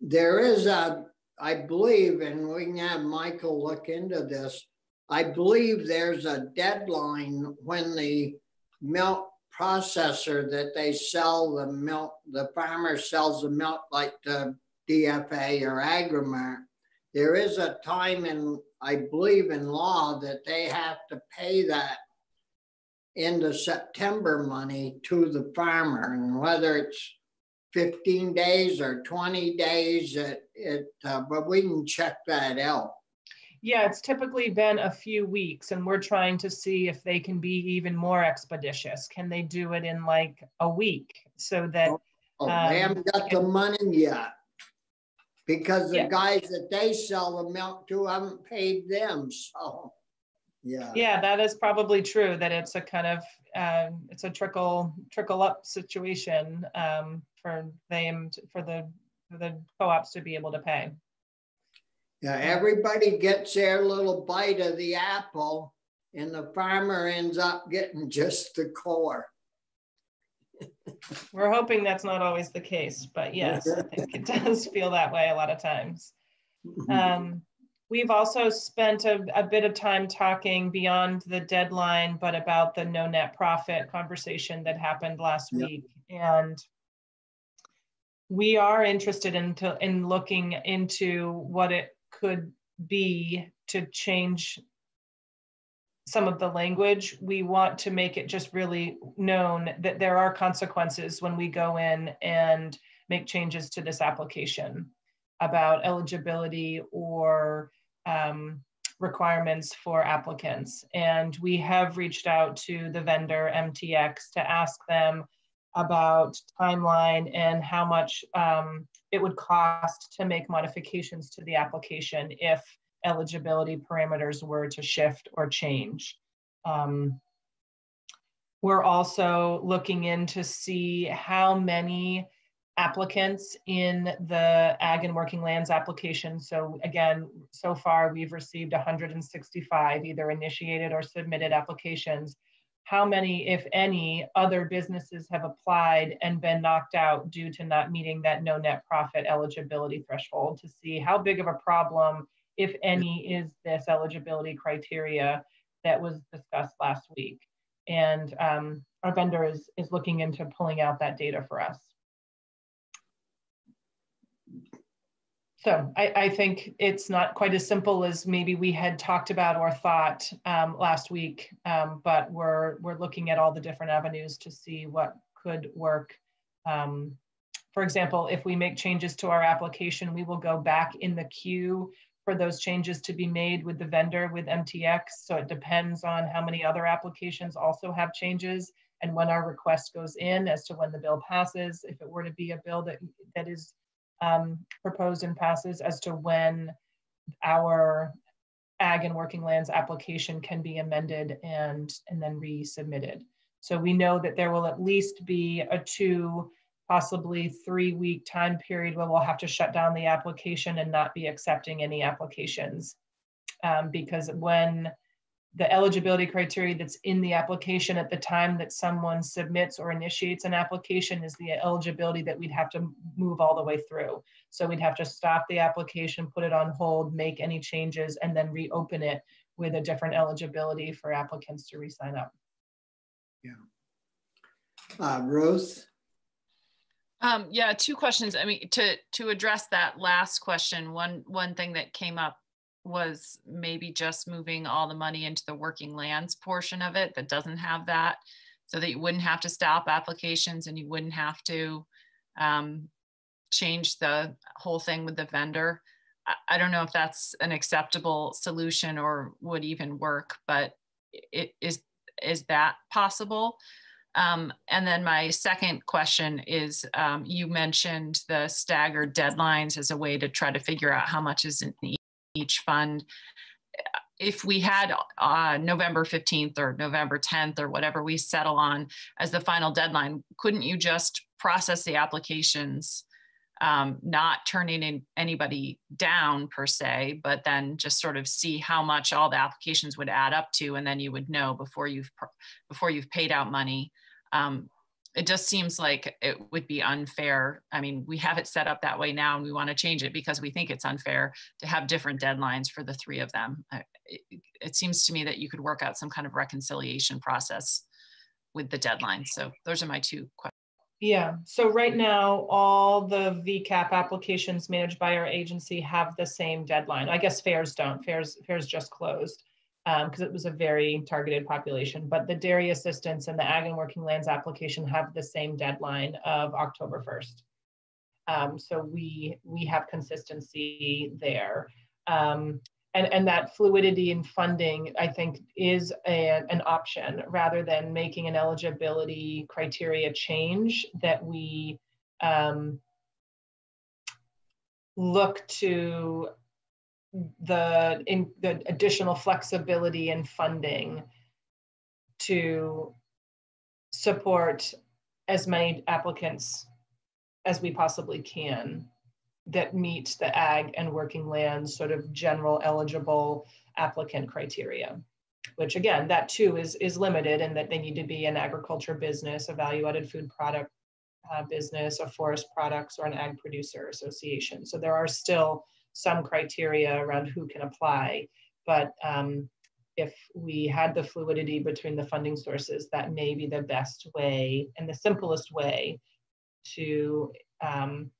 There is a, I believe, and we can have Michael look into this. I believe there's a deadline when the milk processor that they sell the milk, the farmer sells the milk like the DFA or Agrimark, there is a time in, I believe in law that they have to pay that into September money to the farmer and whether it's 15 days or 20 days, it, it uh, but we can check that out. Yeah, it's typically been a few weeks, and we're trying to see if they can be even more expeditious. Can they do it in like a week so that? Oh, oh um, they haven't got the money yet because the yeah. guys that they sell the milk to haven't paid them. So, yeah. Yeah, that is probably true. That it's a kind of um, it's a trickle trickle up situation um, for them to, for the for the co-ops to be able to pay. Yeah, everybody gets their little bite of the apple, and the farmer ends up getting just the core. We're hoping that's not always the case, but yes, I think it does feel that way a lot of times. Um, we've also spent a, a, bit of time talking beyond the deadline, but about the no net profit conversation that happened last yep. week. And we are interested in, to, in looking into what it could be to change some of the language, we want to make it just really known that there are consequences when we go in and make changes to this application about eligibility or um, requirements for applicants. And we have reached out to the vendor MTX to ask them about timeline and how much um, it would cost to make modifications to the application if eligibility parameters were to shift or change. Um, we're also looking in to see how many applicants in the ag and working lands application. So again, so far we've received 165 either initiated or submitted applications. How many, if any, other businesses have applied and been knocked out due to not meeting that no net profit eligibility threshold to see how big of a problem if any, is this eligibility criteria that was discussed last week. And um, our vendor is, is looking into pulling out that data for us. So I, I, think it's not quite as simple as maybe we had talked about or thought um, last week, um, but we're, we're looking at all the different avenues to see what could work. Um, for example, if we make changes to our application, we will go back in the queue for those changes to be made with the vendor with MTX. So it depends on how many other applications also have changes and when our request goes in as to when the bill passes. If it were to be a bill that, that is um, proposed and passes as to when our ag and working lands application can be amended and, and then resubmitted. So we know that there will at least be a two possibly three week time period where we'll have to shut down the application and not be accepting any applications. Um, because when the eligibility criteria that's in the application at the time that someone submits or initiates an application is the eligibility that we'd have to move all the way through. So we'd have to stop the application, put it on hold, make any changes, and then reopen it with a different eligibility for applicants to re-sign up. Yeah. Uh, Ruth? Um, yeah, two questions. I mean, to to address that last question, one one thing that came up was maybe just moving all the money into the working lands portion of it that doesn't have that, so that you wouldn't have to stop applications and you wouldn't have to um, change the whole thing with the vendor. I, I don't know if that's an acceptable solution or would even work, but it is is that possible? Um, and then my second question is, um, you mentioned the staggered deadlines as a way to try to figure out how much is in each fund. If we had uh, November 15th or November 10th or whatever we settle on as the final deadline, couldn't you just process the applications, um, not turning in anybody down per se, but then just sort of see how much all the applications would add up to, and then you would know before you've before you've paid out money um, it just seems like it would be unfair. I mean, we have it set up that way now and we want to change it because we think it's unfair to have different deadlines for the three of them. It, it, seems to me that you could work out some kind of reconciliation process with the deadlines. So those are my two questions. Yeah, so right now, all the VCAP applications managed by our agency have the same deadline. I guess FAIRS don't, FAIRS, FAIRS just closed because um, it was a very targeted population. But the dairy assistance and the ag and working lands application have the same deadline of October 1st. Um, so we we have consistency there. Um, and, and that fluidity in funding, I think, is a, an option rather than making an eligibility criteria change that we um, look to the in the additional flexibility and funding to support as many applicants as we possibly can that meet the ag and working lands sort of general eligible applicant criteria which again that too is is limited in that they need to be an agriculture business a value added food product uh, business a forest products or an ag producer association. So there are still some criteria around who can apply. But um, if we had the fluidity between the funding sources, that may be the best way and the simplest way to um,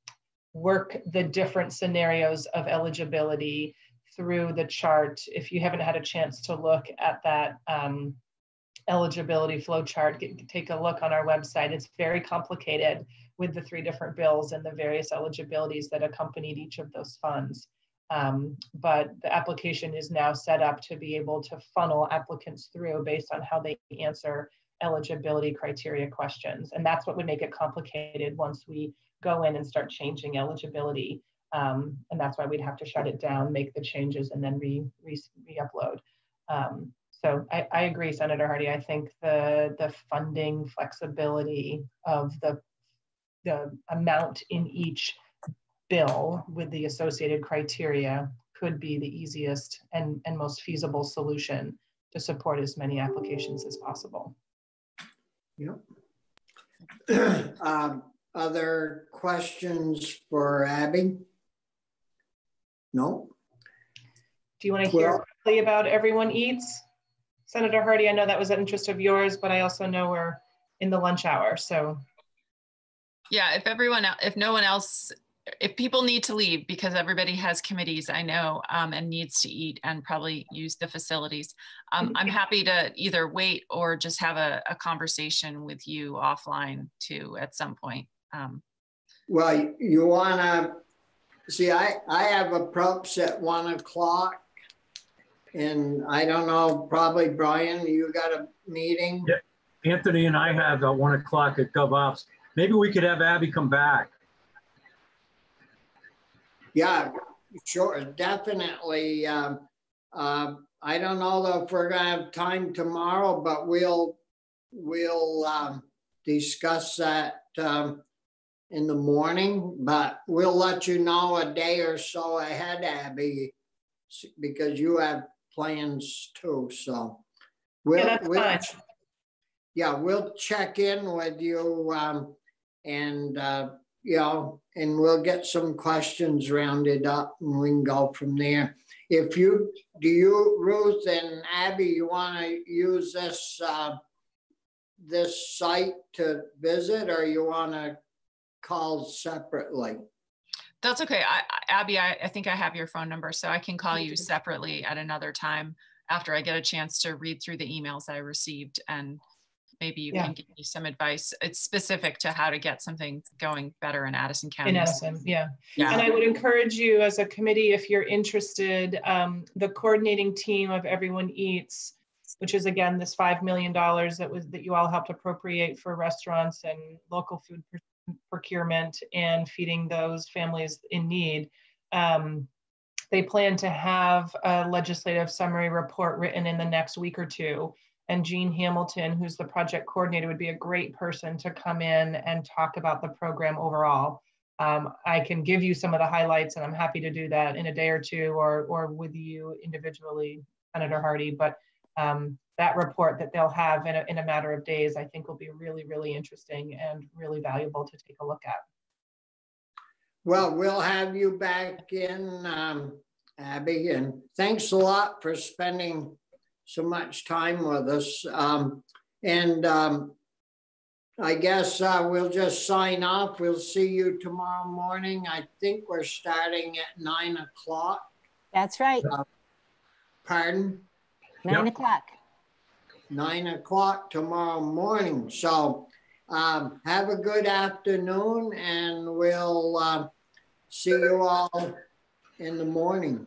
work the different scenarios of eligibility through the chart. If you haven't had a chance to look at that um, eligibility flow chart, get, take a look on our website. It's very complicated with the three different bills and the various eligibilities that accompanied each of those funds. Um, but the application is now set up to be able to funnel applicants through based on how they answer eligibility criteria questions. And that's what would make it complicated once we go in and start changing eligibility. Um, and that's why we'd have to shut it down, make the changes, and then re, re, re-upload. Um, so I, I, agree, Senator Hardy. I think the the funding flexibility of the the amount in each bill with the associated criteria could be the easiest and, and most feasible solution to support as many applications as possible. Yep. um, other questions for Abby? No? Do you want to hear well, about Everyone Eats? Senator Hardy, I know that was an interest of yours, but I also know we're in the lunch hour, so. Yeah, if everyone, if no one else, if people need to leave because everybody has committees, I know, um, and needs to eat and probably use the facilities, um, I'm happy to either wait or just have a, a conversation with you offline too at some point. Um, well, you wanna, see, I, I have approps at one o'clock and I don't know, probably Brian, you got a meeting? Yeah. Anthony and I have at one o'clock at GovOps. Maybe we could have Abby come back. Yeah, sure, definitely. Um, uh, I don't know though if we're gonna have time tomorrow, but we'll we'll um, discuss that um, in the morning. But we'll let you know a day or so ahead, Abby, because you have plans too. So we'll, yeah, we'll yeah, we'll check in with you um, and uh, you know, and we'll get some questions rounded up and we can go from there. If you do you Ruth and Abby, you want to use this uh, this site to visit, or you want to call separately? That's okay. I, Abby, I, I think I have your phone number, so I can call you separately at another time after I get a chance to read through the emails I received and maybe you yeah. can give me some advice. It's specific to how to get something going better in Addison County. In Addison, yeah. yeah. And I would encourage you as a committee, if you're interested, um, the coordinating team of Everyone Eats which is again this $5 million that was that you all helped appropriate for restaurants and local food procurement and feeding those families in need. Um, they plan to have a legislative summary report written in the next week or two. And Jean Hamilton, who's the project coordinator, would be a great person to come in and talk about the program overall. Um, I can give you some of the highlights, and I'm happy to do that in a day or two or, or with you individually, Senator Hardy. But um, that report that they'll have in a, in a matter of days, I think will be really, really interesting and really valuable to take a look at. Well, we'll have you back in, um, Abby, and thanks a lot for spending so much time with us. Um, and um, I guess uh, we'll just sign off. We'll see you tomorrow morning. I think we're starting at nine o'clock. That's right. Uh, pardon? Nine yep. o'clock. Nine o'clock tomorrow morning. So um, have a good afternoon and we'll uh, see you all in the morning.